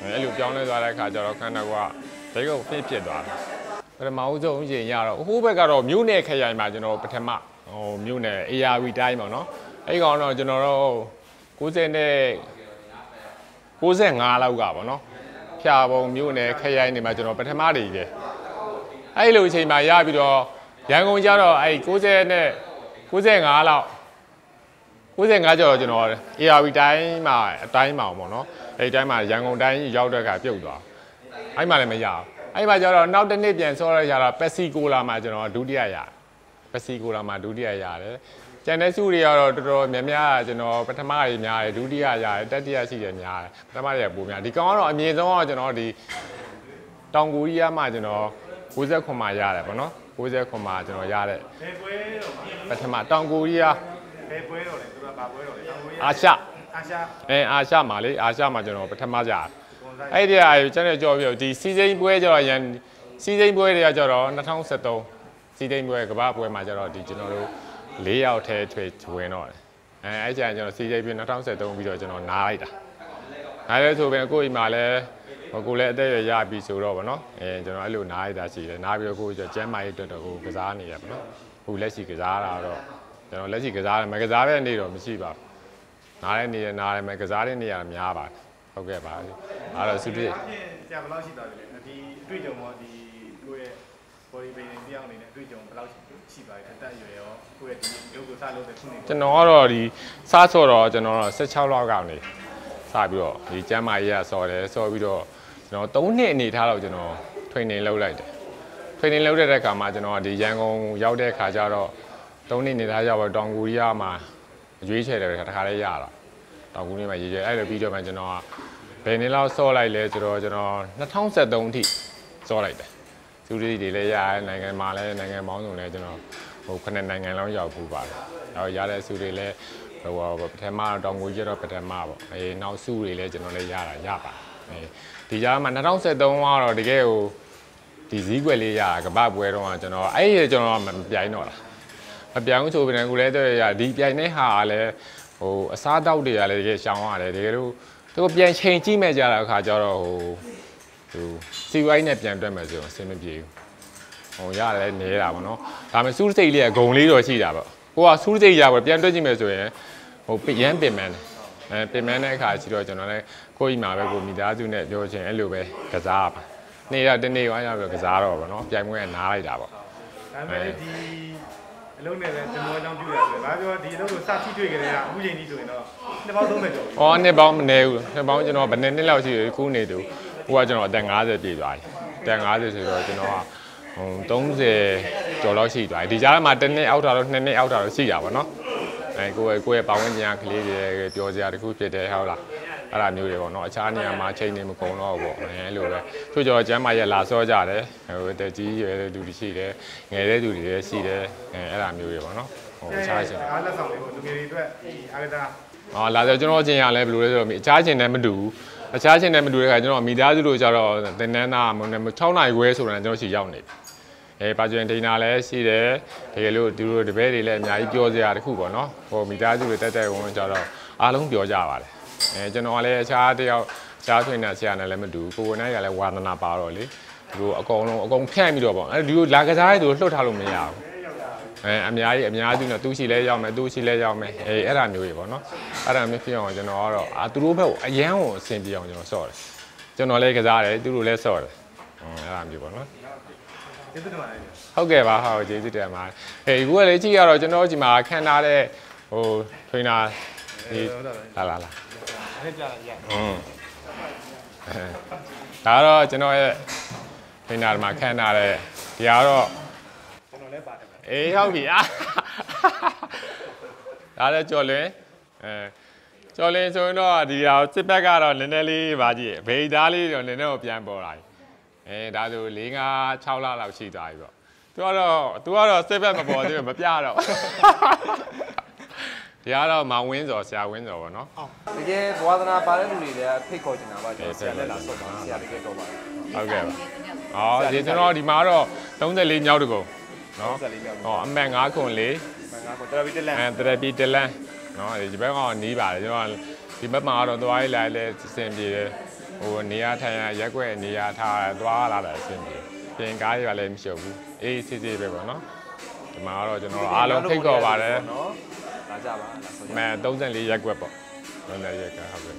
အဲ့လိုပြောင်းလဲသွားတဲ့အခါကျတော့ခန္ဓာကိုယ်ကဒိတ်ကိုဖိဖြစ်သွားတယ်ပထမဦးဆုံးရင်ရတော့ဟိုးဘက်ကတော့မြို့နယ်ခရိုင်မှာကျွန်တော်ပထမဟိုမြို့နယ် ARV တိုင်းပေါ့နော်အဲ့ကောင်တော့ကျွန်တော်တို့90နဲ့95လောက်ကပေါ့နော်ဖြာပုံမြို့နယ်ခရိုင်နေမှာကျွန်တော်ပထမတွေကြီးတယ်အဲ့လိုအချိန်မှာရပြီးတော့ရန်ကုန်ကျတော့အဲ့60နဲ့95လောက် 95ကျော်တော့ကျွန်တော် ARV တိုင်းမှာအတိုင်းမှာပေါ့နော်အဲ့ဒီတိုင်းမှာရန်ကုန်တိုင်းရောက်တဲ့အခါပြုတ်သွားအဲ့မှာလည်းမရဘူးအဲ့မှာကျတော့နောက်တစ်နှစ်ပြန်ဆောရရတာပက်စီကိုလာမှာကျွန်တော်ဒုတိယရပက်စီကိုလာမှာဒုတိယရတယ်ကျန်တဲ့စုတွေကတော့တော်တော်များများကျွန်တော်ပထမတွေများတယ်ဒုတိယရတယ်တတိယရှိတယ်များတယ်ပထမတွေကပိုများဒီကောင်ကတော့အမြင့်ဆုံးကကျွန်တော်ဒီတောင်ကိုရီးယားမှာကျွန်တော်60ခွန်မှာရတယ်ပေါ့နော်60ခွန်မှာကျွန်တော်ရတဲ့ဘယ်ပွဲတော့ပထမတောင်ကိုရီးယားဘ ယ်ပွဲတော့လဲသူကဘာပွဲတော့လဲတောင်ကိုရီးယားအာရှအာရှအဲအာရှမှာလေအာရှမှာကျွန်တော်ပထမကြတယ်ကွန်ဆိုင်အဲ့ဒီအရာကျွန်တော်ကြော်ပြဒီစီစိန်ပွဲကျတော့ရန်စီစိန်ပွဲတွေကကျတော့2013စီစိန်ပွဲကမ္ဘာပွဲမှာကျတော့ဒီကျွန်တော်တို့၄ယောက်ထဲထွေဝင်တော့တယ်အဲအဲ့ကျရင်ကျွန်တော်စီစိန်ပွဲ2013ပြီးတော့ကျွန်တော်နားလိုက်တာနားလဲဆိုပြန်ကိုယ့်အိမ်မှာလည်းဟိုကိုလည်းအသက်အရွယ်ရပြီဆိုတော့ဗောနော်အဲကျွန်တော်အဲ့လိုနားလိုက်တာရှိတယ်နားပြီးတော့ကိုယ်ကျကျမ်းမာရေးအတွက်တော့ကိုကစားနေရဗောနော်ဟိုလက်ရှိကစားတာတော့ ကျွန်တော်လက်ရှိကစားတယ်မကစားတဲ့နေ့တော့မရှိပါဘူးနားတဲ့နေရနားတယ်မကစားတဲ့နေရများပါတယ်ဟုတ်ကဲ့ပါအဲ့တော့စုတွေ့အပြင်ကြာဘယ်လောက်ရှိသွားပြီလဲဒီအတွေ့အကြုံပေါ့ဒီကိုယ့်ရဲ့ body building တယောက်အနေနဲ့အတွေ့အကြုံဘယ်လောက်ရှိပါလဲအသက်အရွယ်ရောကိုယ့်ရဲ့ဒီရုပ်ကိုစလုပ်တဲ့ခုနေကျွန်တော်ကတော့ဒီစားဆော့တော့ကျွန်တော်တော့16လောက်ကောက်နေစပြီးတော့ဒီကျမ်းမာရေးကဆော်တယ်ဆော်ပြီးတော့ကျွန်တော်3နှစ်အနေထားတော့ကျွန်တော် training လုပ်လိုက်တယ် training လုပ်တဲ့အခါမှာကျွန်တော်ဒီရန်ကုန်ရောက်တဲ့အခါကျတော့ 3နှစ်အနေထားရောက်တော့တောင်ကိုရီးယားမှာရွေးချယ်တယ်တခါလေးရတာတောင်ကိုရီးယားမှာရွေးချယ်အဲ့လိုပြီးတော့မှကျွန်တော်ကဘယ်နှစ်လောက်ဆော့လိုက်လဲဆိုတော့ကျွန်တော်2013အထိဆော့လိုက်တယ်သူတွေတွေလည်းရတယ်နိုင်ငံမှာလည်းနိုင်ငံပေါင်းစုံလည်းကျွန်တော်ဟိုခုနှစ်နိုင်ငံလောက်ရောက်ပူပါတယ်။အော်ရတဲ့စုတွေလည်းဟိုပထမတောင်ကိုကြီးတော့ပထမပေါ့။အေးနောက်စုတွေလည်းကျွန်တော်လည်းရတာရပါတယ်။အေးဒီကြားမှာ2013ကတော့တကယ်ဟိုဒီဈေးကွက်လေးရတာကပ္ပပွဲတော့ကကျွန်တော်အဲ့ဒီကျွန်တော်မပြိုင်တော့လား။ မပြိုင်ဘူးဆိုပေမဲ့ကိုလည်းတော့ရဒီပြိုင်တဲ့ဟာကလည်းဟိုအစားတောက်တွေကလည်းတကယ်ရှောင်ရတယ်တကယ်လို့သူပြန်ချိန်ကြည့်မဲ့ကြတာအခါကျတော့ဟိုဟိုစီဝိုင်းနဲ့ပြန်တွက်မယ်ဆိုရင်အဆင်မပြေဘူးဟိုရတယ်နေတာပေါ့နော်ဒါပေမဲ့စူးစိတ်လေးကဂုံလေးတော့ရှိတာပေါ့ကိုကစူးစိတ်ရပါပြန်တွက်ကြည့်မယ်ဆိုရင်ဟိုရမ်းပင်မန်းတယ်အဲပင်မန်းတဲ့အခါရှိတော့ကျွန်တော်လည်းကိုယ့်အိမ်မှာပဲကိုမိသားစုနဲ့ပြောချင်အဲ့လိုပဲကစားပါနေ့တော့တနေ့ဝိုင်းရပြီးကစားတော့ဗောနော်ပြိုင်ပွဲကနားလိုက်တာပေါ့ဒါပေမဲ့ဒီအ လုံးနဲ့လည်းကျွန်တော်အကြောင်းပြုရတယ်ဘာပြောဒီအလုံးကိုစထိတွေ့ကြတဲ့အခုချိန်ကြီးဆိုရင်တော့နှစ်ပေါင်း30ကျော်ပြီ။အော်နှစ်ပေါင်းမနေဘူး။နှစ်ပေါင်းကျွန်တော်ဗနေနှစ်လောက်ရှိပြီခုနေတူ။ဟိုကကျွန်တော်အသက်50ပြည့်သွားပြီ။အသက်50ဆိုတော့ကျွန်တော်ကဟို30ကျော်လောက်ရှိသွားပြီ။ဒီကြားထဲမှာတစ်နှစ်အောက်တာတော့နှစ်နှစ်အောက်တာတော့ရှိတာပေါ့နော်။အဲကိုယ့်ရဲ့ကိုယ့်ရဲ့ပတ်ဝန်းကျင်ကကလေးတွေပြောစရာတခုဖြစ်တယ်ဟုတ်လား။ အဲ့ဒါမျိုးတွေပေါ့နော်။အခြားနေရာမှာချိန်နေမကုန်တော့ဘူးပေါ့။အဲလိုပဲ။သူကျော်ကျမ်းမာရက်လာစောကြတယ်။ဟိုတက်ကြီးရွယ်တဲ့လူတွေရှိတယ်။ငယ်တဲ့လူတွေလည်းရှိတယ်။အဲအဲ့ဒါမျိုးတွေပေါ့နော်။ဟိုအခြားချင်းအားလက်ဆောင်လေးကိုလူငယ်တွေအတွက်ဒီအားကစား။အော်လာဆိုကျွန်တော်ချင်းရလဲဘယ်လိုလဲဆိုတော့အခြားချင်းနဲ့မတူဘူး။အခြားချင်းနဲ့မတူတဲ့ခါကျွန်တော်မိသားစုတို့ကြတော့တင်နန်းသားမ6နိုင်ခွဲဆိုတာကျွန်တော်ရှိရောက်နေပြီ။အဲပါဂျင်ဒိနာလည်းရှိတယ်။တကယ်လို့သူတို့တပည့်တွေလည်းအများကြီးပြောစရာတခုပေါ့နော်။ဟိုမိသားစုတွေတက်တက်ဝင်ကြတော့အားလုံးပြောကြပါတယ်။ အဲကျွန်တော်ကလည်းအခြားတယောက်အခြားထွင်တဲ့ဆရာနဲ့လည်းမတူဘူး။ကိုယ်ကိုယ်နိုင်ကလည်းဝါသနာပါတော့လေ။သူတို့အကုန်လုံးအကုန်ဖြန့်ပြီးတော့ပေါ့။အဲဒီလိုလာကစားတဲ့သူတို့လှုပ်ထားလို့မရဘူး။အဲအများကြီးအများကြီးနဲ့သူရှိလဲရောက်မယ်သူရှိလဲရောက်မယ်အဲအဲ့ဒါမျိုးတွေပေါ့နော်အဲ့ဒါမျိုးဖြစ်အောင်ကျွန်တော်ကတော့အာသူတို့ဘက်ကိုအရန်ကိုအဆင်ပြေအောင်ကျွန်တော်ဆော့တယ်ကျွန်တော်လည်းကစားတယ်သူတို့လည်းဆော့တယ်အဲ့ဒါမျိုးပေါ့နော်ကျေးဇူးတင်ပါတယ်ဟုတ်ကဲ့ပါဟုတ်ကျေးဇူးတင်ပါတယ်ဟေးအခုကလေကြည့်ရတော့ကျွန်တော်ဒီမှာခံထားတဲ့ဟိုထွေနာဒီလာလာလာ အဲ့ကြာရอืมဒါတော့ကျွန်တော်ရဲ့ထွေနာဒီမှာခံထားတဲ့ဒီကတော့ကျွန်တော်လည်းပါတယ်အေးဟုတ်ပြီအာဒါလည်းကြော်လင်းအဲကြော်လင်းဆိုရင်တော့ဒီဟာစစ်ဘက်ကတော့နည်းနည်းလေးပါကြည့်ဗေးသားလေးတော့နည်းနည်းတော့ပြန်ပေါ်လာပြီအဲဒါဆို၄၅6လလောက်ရှိသွားပြီပေါ့သူကတော့သူကတော့စစ်ဘက်မပေါ်သေးဘူးမပြတော့ ဒီကတော့မောင်ဝင်းစော်ဆရာဝင်းစော်ပေါ့နော်တကယ်ဘဝသနာပါတဲ့လူတွေလည်းဖိတ်ခေါ်ချင်တာပါကျွန်တော်ဆရာလက်လာဆော့ပါဆရာတကယ်တော့ပါဟုတ်ကဲ့ပါဟောဒီကျွန်တော်ဒီမှာတော့34မြောက်တကုံနော်ဆက်လေးမြောက်ဟောအမှတ်9ခွန်လေးငါကတော်ပြီတက်လန်အဲတရပီတလန်နော်ဒီဘက်ကတော့နီးပါတယ်ကျွန်တော်ဒီဘက်မှာကတော့သွားရလာလဲအဆင်ပြေတယ်ဟိုနေရာထိုင်ရရက်ွက်နေရာထားသွားလာတာအဆင်ပြေပြင်ကားတွေကလည်းမရှုပ်ဘူးအေးစစ်စစ်ပဲပေါ့နော်ဒီမှာကတော့ကျွန်တော်အားလုံးဖိတ်ခေါ်ပါတယ်နော် လာကြပါလာဆော့ကြမဲ34ရက်ွက်ပေါ့34ရက်ကဟုတ်ကဲ့